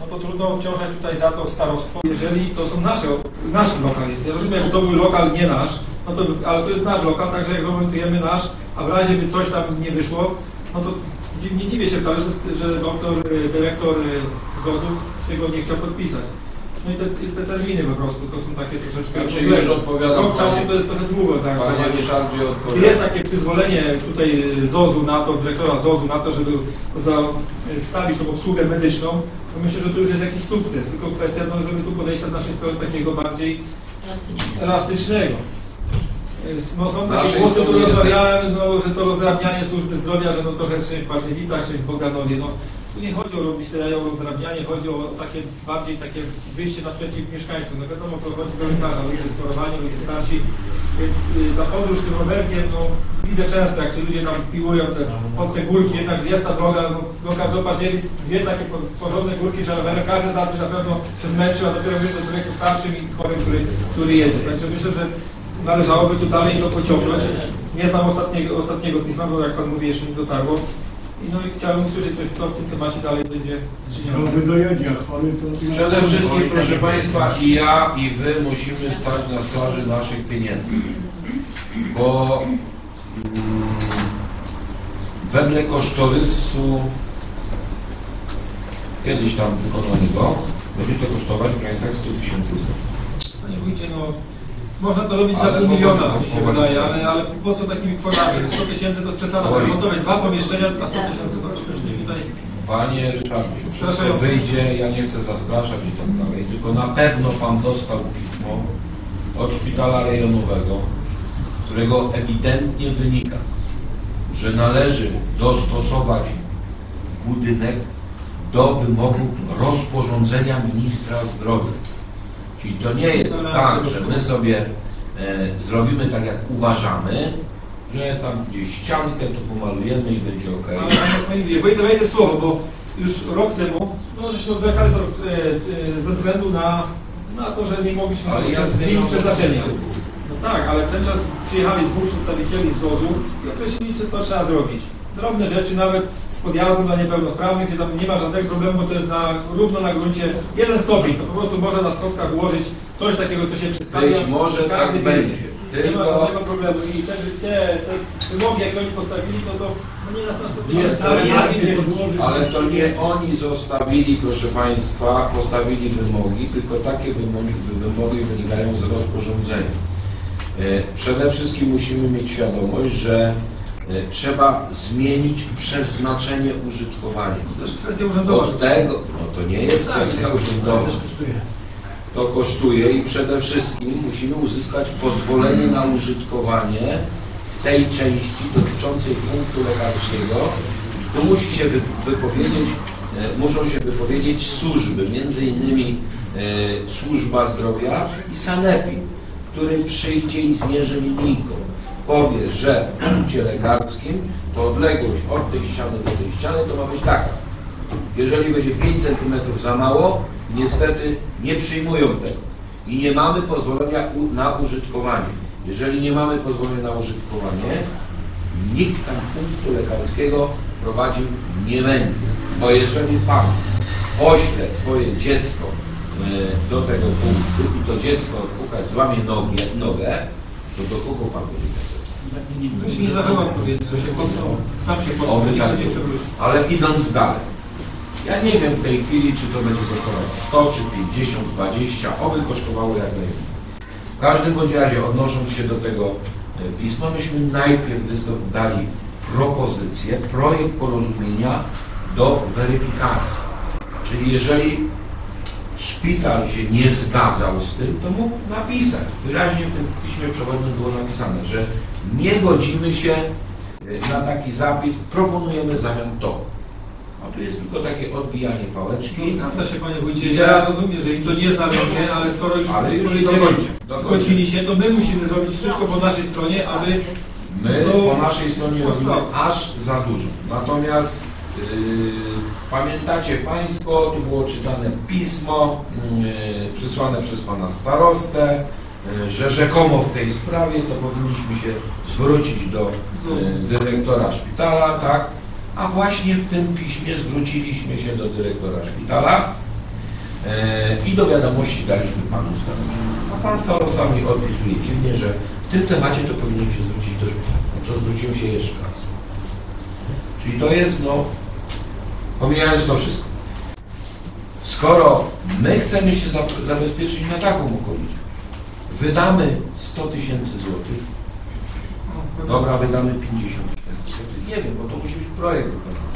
no to trudno obciążać tutaj za to starostwo. Jeżeli to są nasze, nasz lokal jest. Ja rozumiem, to był lokal nie nasz, no to, ale to jest nasz lokal, także jak remontujemy nasz, a w razie by coś tam nie wyszło, no to nie dziwię się wcale, że, że doktor, y, dyrektor y, ZOZ-u tego nie chciał podpisać. No i te, te terminy po prostu to są takie troszeczkę... Znaczy już odpowiadam Rok czasu to jest trochę długo, tak? Panie Ryszardzie, Czy odpowiadam. jest takie przyzwolenie tutaj ZOZ-u na to, dyrektora ZOZ-u na to, żeby za, wstawić tą obsługę medyczną, to myślę, że to już jest jakiś sukces, tylko kwestia, no, żeby tu podejść od naszej strony takiego bardziej elastycznego. Jest- No, są takie głosy, jest- rozmawiałem, no, że to rozdrabnianie służby zdrowia, że no trochę czy w Paźniewicach, czy w Bogdanowie, no tu nie chodzi o robić o rozdrabnianie, chodzi o takie bardziej takie wyjście naprzeciw mieszkańcom. No wiadomo, to chodzi do lekarza, ludzie schorowani, ludzie starsi, więc y, ta podróż tym rowerkiem, no widzę często, jak się ludzie tam piłują te, pod te górki, jednak jest ta droga, no, droga do Paździewic, dwie takie po- porządne górki, że rowerem każdy z nas by na pewno się zmęczył, a dopiero mówię to człowieku starszym i chorym, który, który jedzie. Także myślę, że należałoby tu dalej to pociągnąć. Nie znam ostatniego, ostatniego pisma, bo jak Pan mówi, jeszcze nie dotarło. I no i chciałem usłyszeć coś, co w tym temacie dalej będzie zczynione. Przede wszystkim, proszę Państwa, i ja, i Wy musimy stać na straży naszych pieniędzy. Bo mm, wedle kosztorysu kiedyś tam wykonanego będzie to kosztować w granicach 100 tysięcy złotych. Panie wójcie, no można to robić za Ale pół powoli, miliona, mi się wydaje, ale, ale po co takimi kwotami? 100 tysięcy to jest przesada, remontować dwa pomieszczenia na 100 tysięcy to już nie tutaj. Panie Ryszardzie, wyjdzie, ja nie chcę zastraszać i tak dalej, tylko na pewno Pan dostał pismo od szpitala rejonowego, którego ewidentnie wynika, że należy dostosować budynek do wymogów rozporządzenia ministra zdrowia. Czyli to nie jest tak, że my sobie e, zrobimy tak, jak uważamy, że tam gdzieś ściankę to pomalujemy i będzie ok. Ale wejdę, wejdę słowo, bo już rok temu, no żeśmy to e, e, ze względu na, na to, że nie mogliśmy Ale ja zmienić przeznaczenia. No tak, ale ten czas przyjechali dwóch przedstawicieli z ZOZ-u i określili, że to trzeba zrobić. Drobne rzeczy, nawet z podjazdem dla niepełnosprawnych, gdzie tam nie ma żadnego problemu, bo to jest na, równo na gruncie jeden stopień. To po prostu można na schodkach ułożyć coś takiego, co się przedstawia. Być może tak będzie. wie. Nie ma żadnego problemu i te, te, te wymogi, jakie oni postawili, to, to no nie nas nas ale, ja, ale to nie oni zostawili, proszę Państwa, postawili wymogi, tylko takie wymogi, wymogi wynikają z rozporządzenia. E, Przede wszystkim musimy mieć świadomość, że trzeba zmienić przeznaczenie użytkowania. To jest kwestia urzędowa. Od tego, no to nie jest kwestia urzędowa. To kosztuje i przede wszystkim musimy uzyskać pozwolenie na użytkowanie w tej części dotyczącej punktu lekarskiego. Tu musi się wy- wypowiedzieć, e, muszą się wypowiedzieć służby, między innymi e, służba zdrowia i sanepid, który przyjdzie i zmierzy linijką. Powie, że w punkcie lekarskim to odległość od tej ściany do tej ściany to ma być taka. Jeżeli będzie 5 cm za mało, niestety nie przyjmują tego i nie mamy pozwolenia na użytkowanie. Jeżeli nie mamy pozwolenia na użytkowanie, nikt tam punktu lekarskiego prowadził nie będzie. Bo jeżeli Pan pośle swoje dziecko e, do tego punktu i to dziecko odpukać, złamie nogę, nogę to do kogo Pan będzie kierować? To się nie zachowa odpowiednio, to się potknął, sam się potknął, tak nie było. przewrócić. Ale idąc dalej, ja nie wiem w tej chwili, czy to będzie kosztować 100, czy 50, 20, oby kosztowało jak najmniej. W każdym bądź razie, odnosząc się do tego e, pisma, myśmy najpierw dali propozycję, projekt porozumienia do weryfikacji. Czyli jeżeli szpital się nie zgadzał z tym, to mógł napisać. Wyraźnie w tym piśmie przewodnim było napisane, że nie godzimy się e, na taki zapis, proponujemy w zamian to. A tu jest tylko takie odbijanie pałeczki. No, Zgadza się Panie Wójcie, ja rozumiem, że im to nie znamiennie, ale skoro już Ale już zgodzili się, to my musimy zrobić wszystko po naszej stronie, aby My To po naszej stronie robimy aż za dużo. Natomiast yy, pamiętacie Państwo, tu było czytane pismo yy, przysłane przez Pana Starostę, że rzekomo w tej sprawie to powinniśmy się zwrócić do yy, dyrektora szpitala, tak? A właśnie w tym piśmie zwróciliśmy się do dyrektora szpitala yy, i do wiadomości daliśmy Panu Staroście. A Pan Starosta mi odpisuje dziwnie, że w tym temacie to powinien się zwrócić do szpitala. No to zwróciłem się jeszcze raz. Czyli to jest, no, pomijając to wszystko. Skoro my chcemy się za- zabezpieczyć na taką okoliczność, wydamy 100 tysięcy złotych, dobra, wydamy 50 tysięcy złotych, nie wiem, bo to musi być projekt wykonany.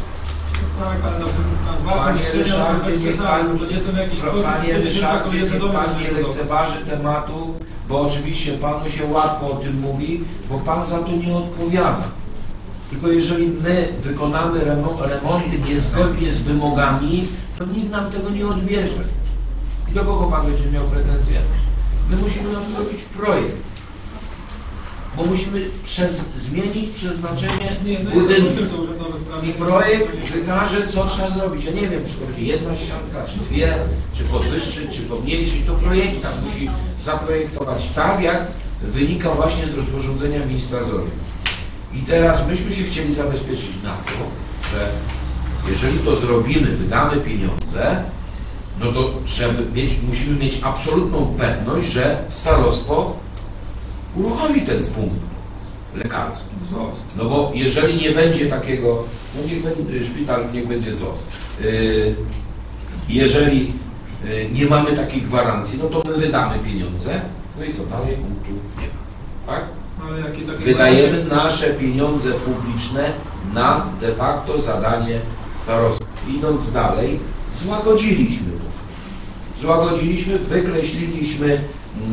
tak, ale na, na dwa Panie Ryszardzie, niech pan, to nie są jakieś kwoty, panie 100 tysięcy, Ryszardzie, to nie są niech domy pan nie mieszkaniowe. lekceważy tematu, bo oczywiście panu się łatwo o tym mówi, bo pan za to nie odpowiada. Tylko jeżeli my wykonamy remo- remonty niezgodnie z wymogami, to nikt nam tego nie odbierze. I do kogo pan będzie miał pretensje? My musimy na to robić projekt. Bo musimy przez, zmienić przeznaczenie Nie, no budynku. I projekt wykaże, co trzeba zrobić. Ja nie wiem, czy to będzie jedna ścianka, czy dwie, czy podwyższyć, czy pomniejszyć. To projektant musi zaprojektować tak, jak wynika właśnie z rozporządzenia ministra zdrowia. I teraz myśmy się chcieli zabezpieczyć na to, że jeżeli to zrobimy, wydamy pieniądze, no to żeby mieć, musimy mieć absolutną pewność, że starostwo uruchomi ten punkt lekarski. No bo jeżeli nie będzie takiego, no niech będzie, szpital niech będzie ZOS. Yy, Jeżeli yy, nie mamy takiej gwarancji, no to my wydamy pieniądze, no i co dalej punktu nie ma. Tak? Wydajemy nasze pieniądze publiczne na de facto zadanie starostwa. Idąc dalej, złagodziliśmy. Złagodziliśmy, wykreśliliśmy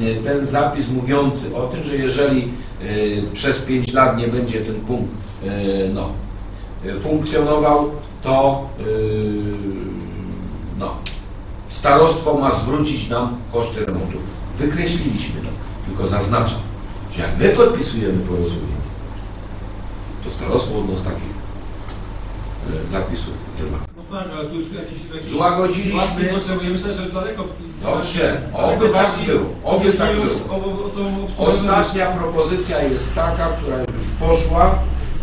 mm, ten zapis mówiący o tym, że jeżeli y, przez 5 lat nie będzie ten punkt y, no, funkcjonował, to y, no, starostwo ma zwrócić nam koszty remontu. Wykreśliliśmy to, tylko zaznaczam, że jak my podpisujemy porozumienie, to starostwo od nas takich zapisów wymaga. Tak, ale tu już jakieś... jakieś Złagodziliśmy- potrzebujemy, myślę, że daleko... Dobrze, daleko oby tak było, oby tak było. Ostatnia propozycja jest taka, która już poszła,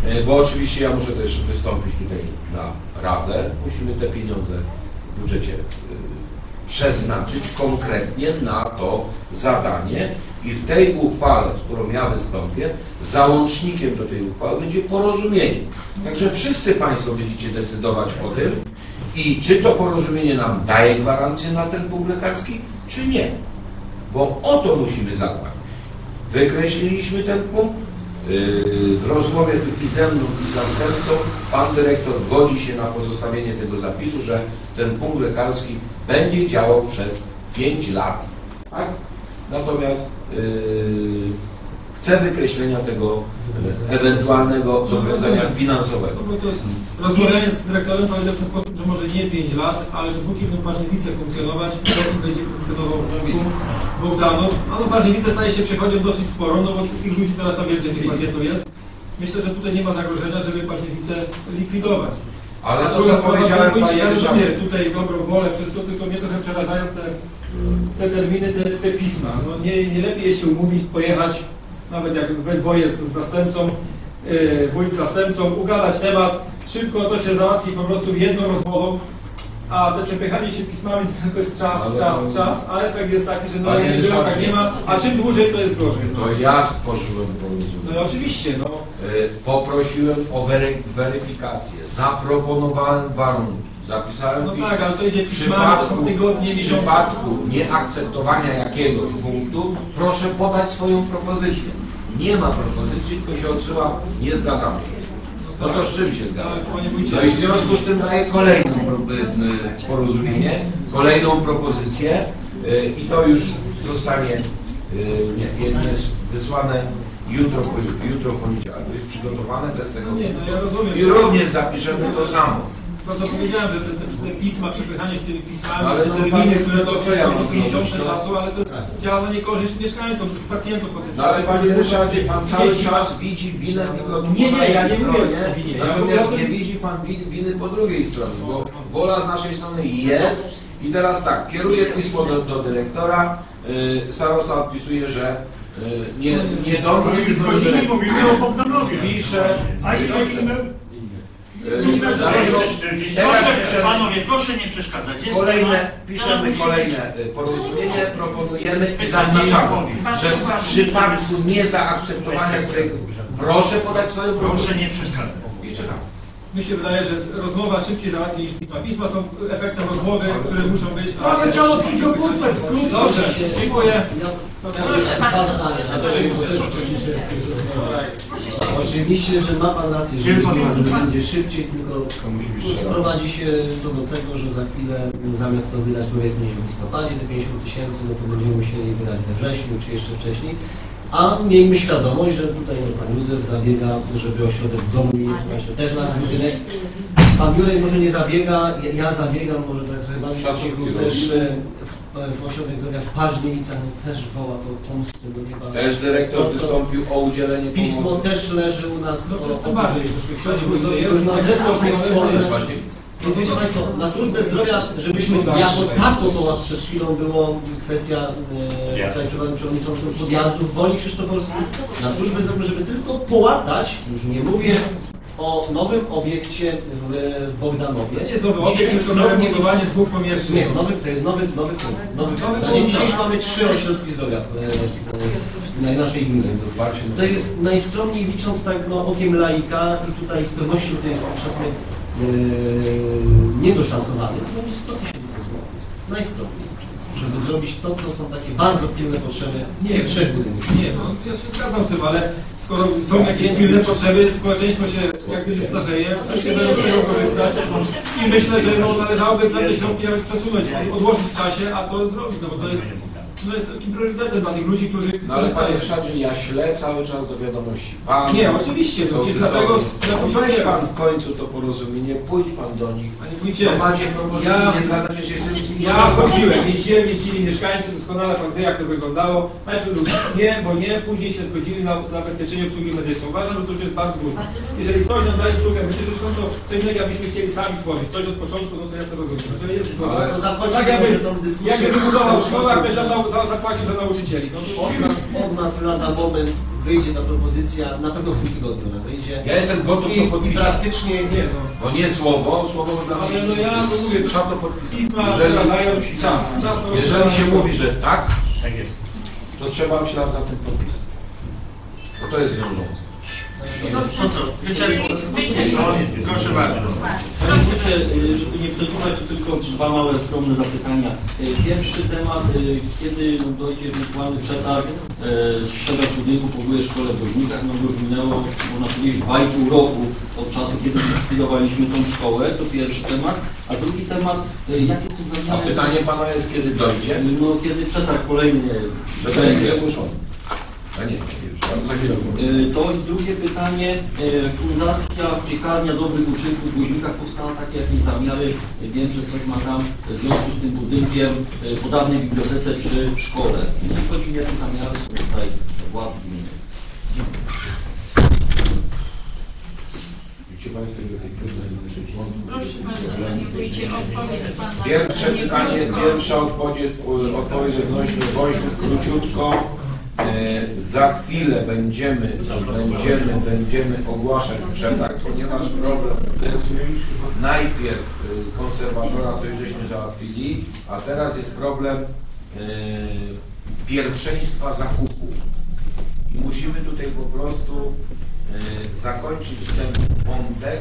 e, bo oczywiście ja muszę też wystąpić tutaj na Radę. Musimy te pieniądze w budżecie e, przeznaczyć konkretnie na to zadanie i w tej uchwale, z którą ja wystąpię, załącznikiem do tej uchwały będzie porozumienie. Także wszyscy Państwo będziecie decydować o tym i czy to porozumienie nam daje gwarancję na ten punkt lekarski, czy nie. Bo o to musimy zadbać. Wykreśliliśmy ten punkt. Yy, W rozmowie i ze mną i z zastępcą pan dyrektor godzi się na pozostawienie tego zapisu, że ten punkt lekarski będzie działał przez 5 lat. Tak? Natomiast yy, chcę wykreślenia tego ewentualnego zobowiązania finansowego. No bo to jest, rozmawiając z dyrektorem powiedział w ten sposób, że może nie 5 lat, ale dopóki będą Parzywice funkcjonować, dopóki będzie funkcjonował Bogdanów, a no Parzywice staje się przechodzią dosyć sporo, no bo tych ludzi coraz tam więcej tych pacjentów jest. Myślę, że tutaj nie ma zagrożenia, żeby Parzywice likwidować. Ale to, co powiedziałem, panie ja rozumiem tutaj dobrą wolę, wszystko, tylko mnie trochę przerażają te, te terminy, te, te pisma. No nie, nie lepiej jest się umówić, pojechać, nawet jak we dwoje z zastępcą, yy, wójt z zastępcą, ugadać temat, szybko to się załatwi po prostu jedną rozmową, a te przepychanie się pismami to tylko jest czas, Ale- czas, czas, a efekt jest taki, że no nie było, tak nie ma, a czym dłużej to jest gorzej. No, to ja stworzyłem no porozumienie. i oczywiście, no. Y, Poprosiłem o wery, weryfikację, zaproponowałem warunki, zapisałem No piśmie. tak, ale to idzie pismami, są przypadku, tygodnie, w miesiące. przypadku nieakceptowania jakiegoś punktu, proszę podać swoją propozycję. Nie ma propozycji, tylko się odsyła, nie zgadzam się. No to z czym się? Tak, panie wójcie. No i w związku z tym daję kolejną pro- y, y, porozumienie, kolejną propozycję y, i to już zostanie y, nie, nie, jest wysłane jutro, po- jutro w poniedziałek. To jest przygotowane bez tego. No nie, no ja rozumiem. I również zapiszemy to samo. To co powiedziałem, że te, te, te pisma, przepychanie tymi pismami, Ale te no, terminy, które to to co ja mam 50 zrobić, no? czasu, ale to działa na niekorzyść mieszkańców, pacjentów No potencjalnych. ale panie Ryszardzie, pan cały czas widzi winę tylko po Nie, nie, ja nie mówię o winie. Ja Natomiast nie widzi pan win- winy po drugiej stronie, bo wola z naszej strony jest i teraz tak, kieruję pismo do, do dyrektora, y, starosta odpisuje, że y, nie, nie dobrze, Już godzinę mówimy o Bogdanowie. pisze, A ile dobrze. inne? Y, dlatego teraz Proszę, panowie, proszę nie przeszkadzać. Jest kolejne, piszemy kolejne y, porozumienie, proponujemy i zaznaczamy, że w przypadku niezaakceptowania tego proszę podać swoją propozycję. Proszę nie przeszkadzać. i czekam. Mi się wydaje, że rozmowa szybciej załatwi niż pisma. Pisma są efektem rozmowy, które muszą być. Ale trzeba przyjść o komplet, krótko. Dobrze, dziękuję. Oczywiście, że ma Pan rację, że będzie szybciej, tylko sprowadzi się to do tego, że za chwilę zamiast to wydać powiedzmy w listopadzie te 50 tysięcy, no to będziemy musieli wydać we wrześniu czy jeszcze wcześniej. A miejmy świadomość, że tutaj no, Pan Józef zabiega, żeby ośrodek w domu i właśnie też na budynek. Pan Jurek może nie zabiega, ja, ja zabiegam, może tak chyba Szacunki też e, w, w ośrodek zdrowia w Paździenicach no, też woła to pomóc do nieba. Też dyrektor To, wystąpił o udzielenie Pismo pomocy. też leży u nas No o, to o bardziej troszkę w środku, to gdzie już jest, na tak zewnątrz samo jest wiecie Państwo, na służbę zdrowia, żebyśmy jako tako, to przed chwilą było kwestia e, tutaj przewod- przewodniczącym podjazdów Woli Krzysztoforskiej, na służbę zdrowia, żeby tylko połatać, już nie mówię o nowym obiekcie w, w Bogdanowie. Nie jest nowy obiekt, remontowanie licząc- dwóch pomieszczeń. Nie, nowy, to jest nowy, nowy punkt. Nowy punkt. Na dzień dzisiejszy mamy trzy ośrodki zdrowia w, e, naszej gminie. To jest najskromniej licząc tak no, okiem laika i tutaj z pewnością to jest szacunek e, niedoszacowany, to będzie 100 tysięcy złotych. Najskromniej żeby zrobić to, co są takie bardzo pilne potrzeby Nie. tych trzech. Nie, no ja się zgadzam z tym, ale skoro są jakieś Więc- pilne potrzeby, społeczeństwo się jak gdyby starzeje, wszyscy będą z tego korzystać i myślę, że no, należałoby pewne środki nawet przesunąć, odłożyć w czasie, a to zrobić, no bo to jest, no jest takim priorytetem dla tych ludzi, którzy No ale panie. Ryszardzie, ja ślę cały czas do wiadomości pana. Nie, oczywiście, to przecież dlatego No weź pan w końcu to porozumienie, pójdź pan do nich. Panie wójcie, No macie propozycję, ja- nie zgadzacie się z tym. Ja chodziłem, jeździłem, jeździli mieszkańcy, doskonale pan wie jak to wyglądało. Najpierw był nie, bo nie, później się zgodzili na zabezpieczenie obsługi medycznej. Uważam, że to już jest bardzo dużo. Jeżeli ktoś nam daje usługę medyczną, to co innego jakbyśmy chcieli sami tworzyć. Coś od początku, no to ja to rozumiem. Jeżeli jest zgoda, Ale To to tak jakby, jakby wybudował szkołę, ktoś nam dał za, zapłacił za nauczycieli. No, Od nas, od nas lada moment wyjdzie ta propozycja, na pewno w tym tygodniu ona wyjdzie. Ja jestem gotów I, to i podpisać. praktycznie nie no. Bo nie słowo, słowo dla Ale no ja to mówię, Trzeba to podpisać. pisma Jeżeli- czas. Jeżeli się mówi, że tak, Tak jest. to trzeba w ślad za tym podpisać. Bo to jest wiążące. To co? Proszę bardzo. Panie Wójcie, y, żeby nie przedłużać, to tylko dwa małe, skromne zapytania. Y, Pierwszy temat, y, kiedy dojdzie ewentualny przetarg, sprzedaż budynku po byłej szkole w Woźnikach, no bo już minęło, można powiedzieć, 2,5 roku od czasu, kiedy zlikwidowaliśmy tą szkołę, to pierwszy temat. A drugi temat, jakie są A zamiary? pytanie pana jest, kiedy dojdzie, No, kiedy przetarg kolejny że będzie. A nie. Y, To i drugie pytanie. Fundacja Piekarnia Dobrych Uczynków w Woźnikach powstała takie jakieś zamiary. Wiem, że coś ma tam w związku z tym budynkiem y, po dawnej bibliotece przy szkole. I chodzi mi, jakie zamiary są tutaj władz gminy. Proszę bardzo, panie wójcie, odpowiedz pan na Pierwsze pytanie pierwsza odpowiedź, odpowiedź odnośnie woźnych, króciutko. E, za chwilę będziemy, będziemy, będziemy ogłaszać przetarg, ponieważ problem jest najpierw e, konserwatora, coś żeśmy załatwili, a teraz jest problem e, pierwszeństwa zakupu. I musimy tutaj po prostu e, zakończyć ten wątek,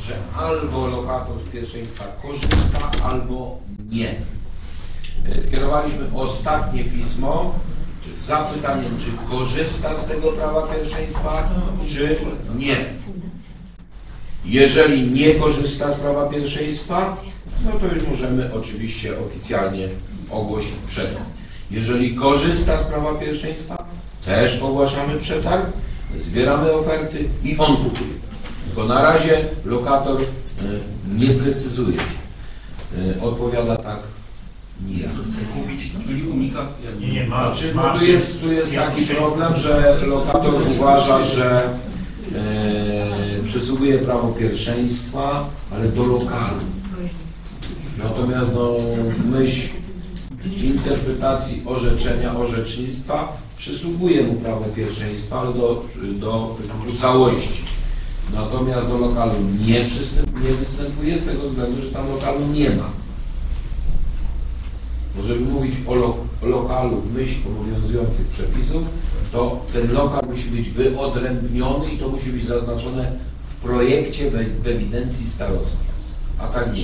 że albo lokator z pierwszeństwa korzysta, albo nie. E, Skierowaliśmy ostatnie pismo z zapytaniem, czy korzysta z tego prawa pierwszeństwa, czy nie. Jeżeli nie korzysta z prawa pierwszeństwa, no to już możemy oczywiście oficjalnie ogłosić przetarg. Jeżeli korzysta z prawa pierwszeństwa, też ogłaszamy przetarg, zbieramy oferty i on kupuje. Tylko na razie lokator e, nie precyzuje się. E, Odpowiada tak nijak. Co chce kupić, czyli unika. Nie, nie, ma. Znaczy, no tu jest, tu jest taki problem, że lokator uważa, że e, przysługuje prawo pierwszeństwa, ale do lokalu. Natomiast no, myśl interpretacji orzeczenia, orzecznictwa przysługuje mu prawo pierwszeństwa, ale do, do całości. Natomiast do lokalu nie, nie występuje z tego względu, że tam lokalu nie ma. Bo żeby mówić o, lo, o lokalu w myśl obowiązujących przepisów, to ten lokal musi być wyodrębniony i to musi być zaznaczone w projekcie w, w ewidencji starostwa. A tak nie.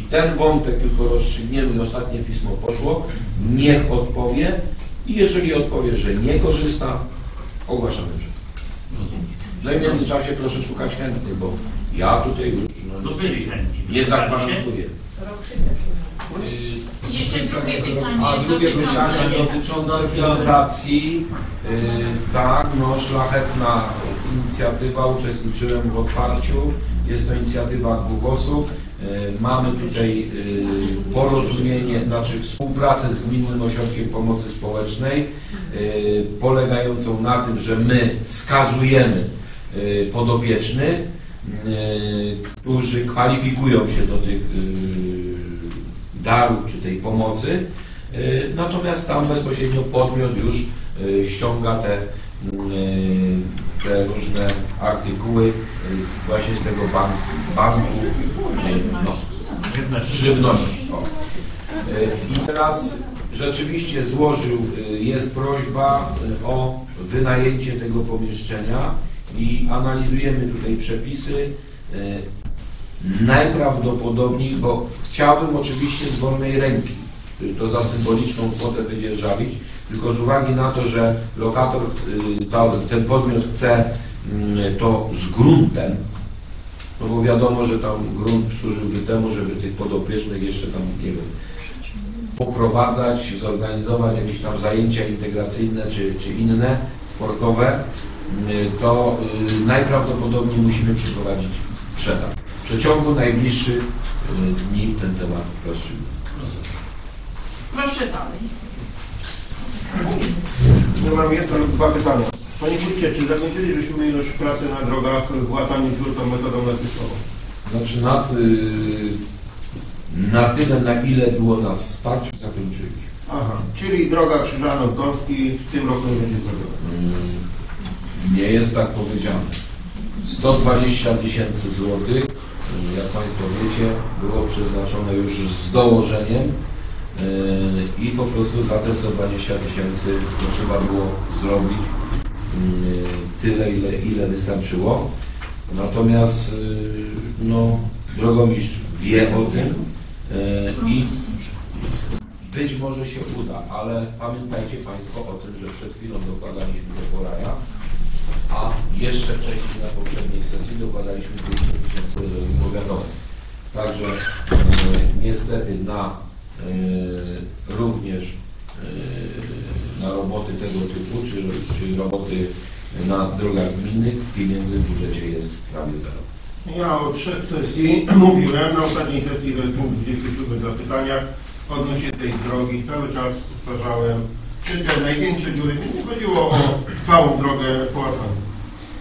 I ten wątek tylko rozstrzygniemy i ostatnie pismo poszło. Niech odpowie i jeżeli odpowie, że nie korzysta, ogłaszamy przetarg. No i w międzyczasie proszę szukać chętnych, bo ja tutaj już no, No byli chętni. nie zagwarantuję. Jeszcze drugie A pytanie drugie dotyczące pytanie dotyczące fundacji. Yy, tak, no szlachetna inicjatywa, uczestniczyłem w otwarciu. Jest to inicjatywa dwóch osób. Yy, mamy tutaj yy, porozumienie, znaczy współpracę z Gminnym Ośrodkiem Pomocy Społecznej, yy, polegającą na tym, że my skazujemy yy, podopiecznych, yy, którzy kwalifikują się do tych yy, darów czy tej pomocy. Y, Natomiast tam bezpośrednio podmiot już y, ściąga te, y, te różne artykuły z, właśnie z tego banku, banku no, żywności. I teraz rzeczywiście złożył, jest prośba o wynajęcie tego pomieszczenia i analizujemy tutaj przepisy. Najprawdopodobniej, bo chciałbym oczywiście z wolnej ręki to za symboliczną kwotę wydzierżawić, tylko z uwagi na to, że lokator, y, ten podmiot chce mm, to z gruntem, no bo wiadomo, że tam grunt służyłby temu, żeby tych podopiecznych jeszcze tam, nie wiem, poprowadzać, zorganizować jakieś tam zajęcia integracyjne czy, czy inne, sportowe, y, to y, najprawdopodobniej musimy przeprowadzić przetarg. W przeciągu najbliższych y, dni ten temat rozstrzygniemy. Proszę dalej. Ja mam jedno lub dwa pytania. Panie Wójcie, czy zakończyli żeśmy już pracę na drogach w łataniu dziur tą metodą natyskową? Znaczy na, y, na tyle, na ile było nas stać, zakończyliśmy. Aha, czyli droga Krzyżanów-Kowski w tym roku nie będzie zrobiona. Mm, Nie jest tak powiedziane. 120 tysięcy złotych, jak Państwo wiecie, było przeznaczone już z dołożeniem yy, i po prostu za te 120 tysięcy trzeba było zrobić yy, tyle, ile, ile wystarczyło. Natomiast yy, no, drogomistrz wie o tym yy, i być może się uda, ale pamiętajcie Państwo o tym, że przed chwilą dokładaliśmy do Poraja, jeszcze wcześniej na poprzedniej sesji dokładaliśmy 200 tysięcy rezerwy powiatowej. Także e, niestety na e, również e, na roboty tego typu, czy, czy roboty na drogach gminnych pieniędzy w budżecie jest prawie zero. Ja o trzech sesji mówiłem, na ostatniej sesji to jest punkt 27 zapytaniach odnośnie tej drogi. Cały czas powtarzałem, czy te największe dziury, nie chodziło o całą drogę połataną.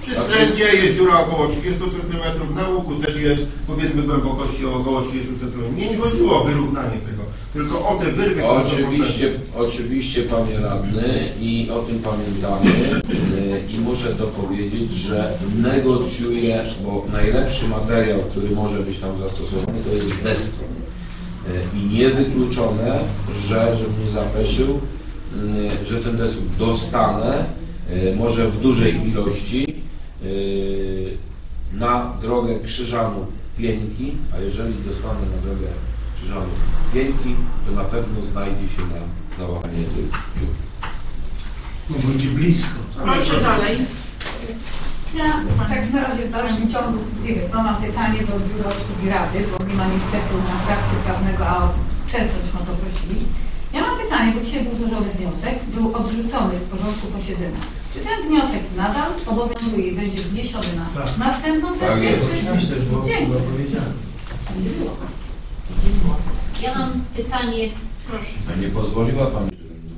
Przy skręcie jest dziura około 30 cm, na łuku też jest powiedzmy głębokości około 30 cm. Nie, nie chodziło o wyrównanie tego, tylko o te wyrwy. Oczywiście, oczywiście Panie Radny i o tym pamiętamy y, i muszę to powiedzieć, że negocjuję, bo najlepszy materiał, który może być tam zastosowany to jest destro. Y, I niewykluczone, że, żebym nie zapeszył, y, że ten desuk dostanę, może w dużej ilości, na drogę Krzyżanów Pieńki, a jeżeli dostanę na drogę Krzyżanów Pieńki, to na pewno znajdzie się na załamanie tych dziur. Będzie blisko. Proszę dalej. Ja w takim razie w dalszym ciągu, nie wiem, no mam pytanie do Biura Obsługi Rady, bo nie ma niestety u nas radcy prawnego, a często byśmy o to prosili. Ja mam pytanie, bo dzisiaj był złożony wniosek, był odrzucony z porządku posiedzenia. Czy ten wniosek nadal obowiązuje i będzie wniesiony na Tak. następną Tak sesję? jest. czy- Oczywiście, że było powiedziane. Nie było. Ja mam pytanie, Proszę. A nie pozwoliła Pani, żebym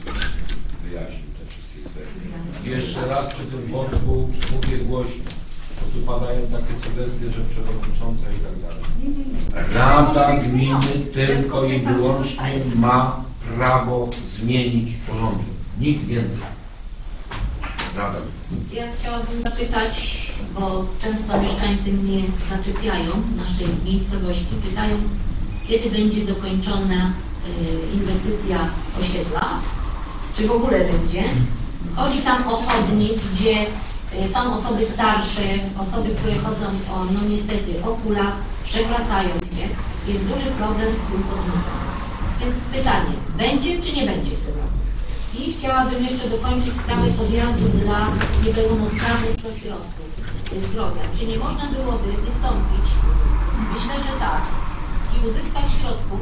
wyjaśnił te wszystkie kwestie. Jeszcze raz przy tym wątku mówię głośno, bo tu padają takie sugestie, że przewodnicząca i tak dalej. Nie, nie, nie. Rada być gminy tylko i wyłącznie ma prawo zmienić porządek. Nikt więcej. Rada. ja chciałabym zapytać, bo często mieszkańcy mnie zaczepiają naszej miejscowości, pytają, kiedy będzie dokończona y, inwestycja osiedla, czy w ogóle będzie. Chodzi tam o chodnik, gdzie y, są osoby starsze, osoby, które chodzą o, no niestety, o kulach, przewracają się. Jest duży problem z tym chodnikiem. Więc pytanie, będzie czy nie będzie w tym roku? I chciałabym jeszcze dokończyć sprawę podjazdu dla niepełnosprawnych do środków zdrowia. Czy nie można byłoby wystąpić, myślę, że tak, i uzyskać środków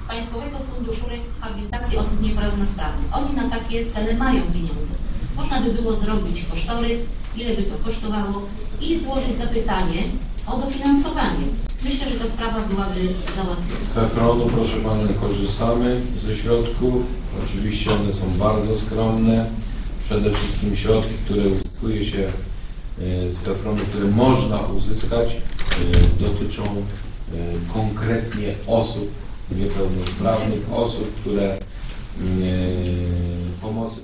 z Państwowego Funduszu Rehabilitacji Osób Niepełnosprawnych. Oni na takie cele mają pieniądze. Można by było zrobić kosztorys, ile by to kosztowało i złożyć zapytanie o dofinansowanie. Myślę, że ta sprawa byłaby załatwiona. PFRON-u, proszę Pana, korzystamy ze środków. Oczywiście one są bardzo skromne. Przede wszystkim środki, które uzyskuje się e, z PFRON-u, które można uzyskać, e, dotyczą e, konkretnie osób niepełnosprawnych, osób, które mm, pomocy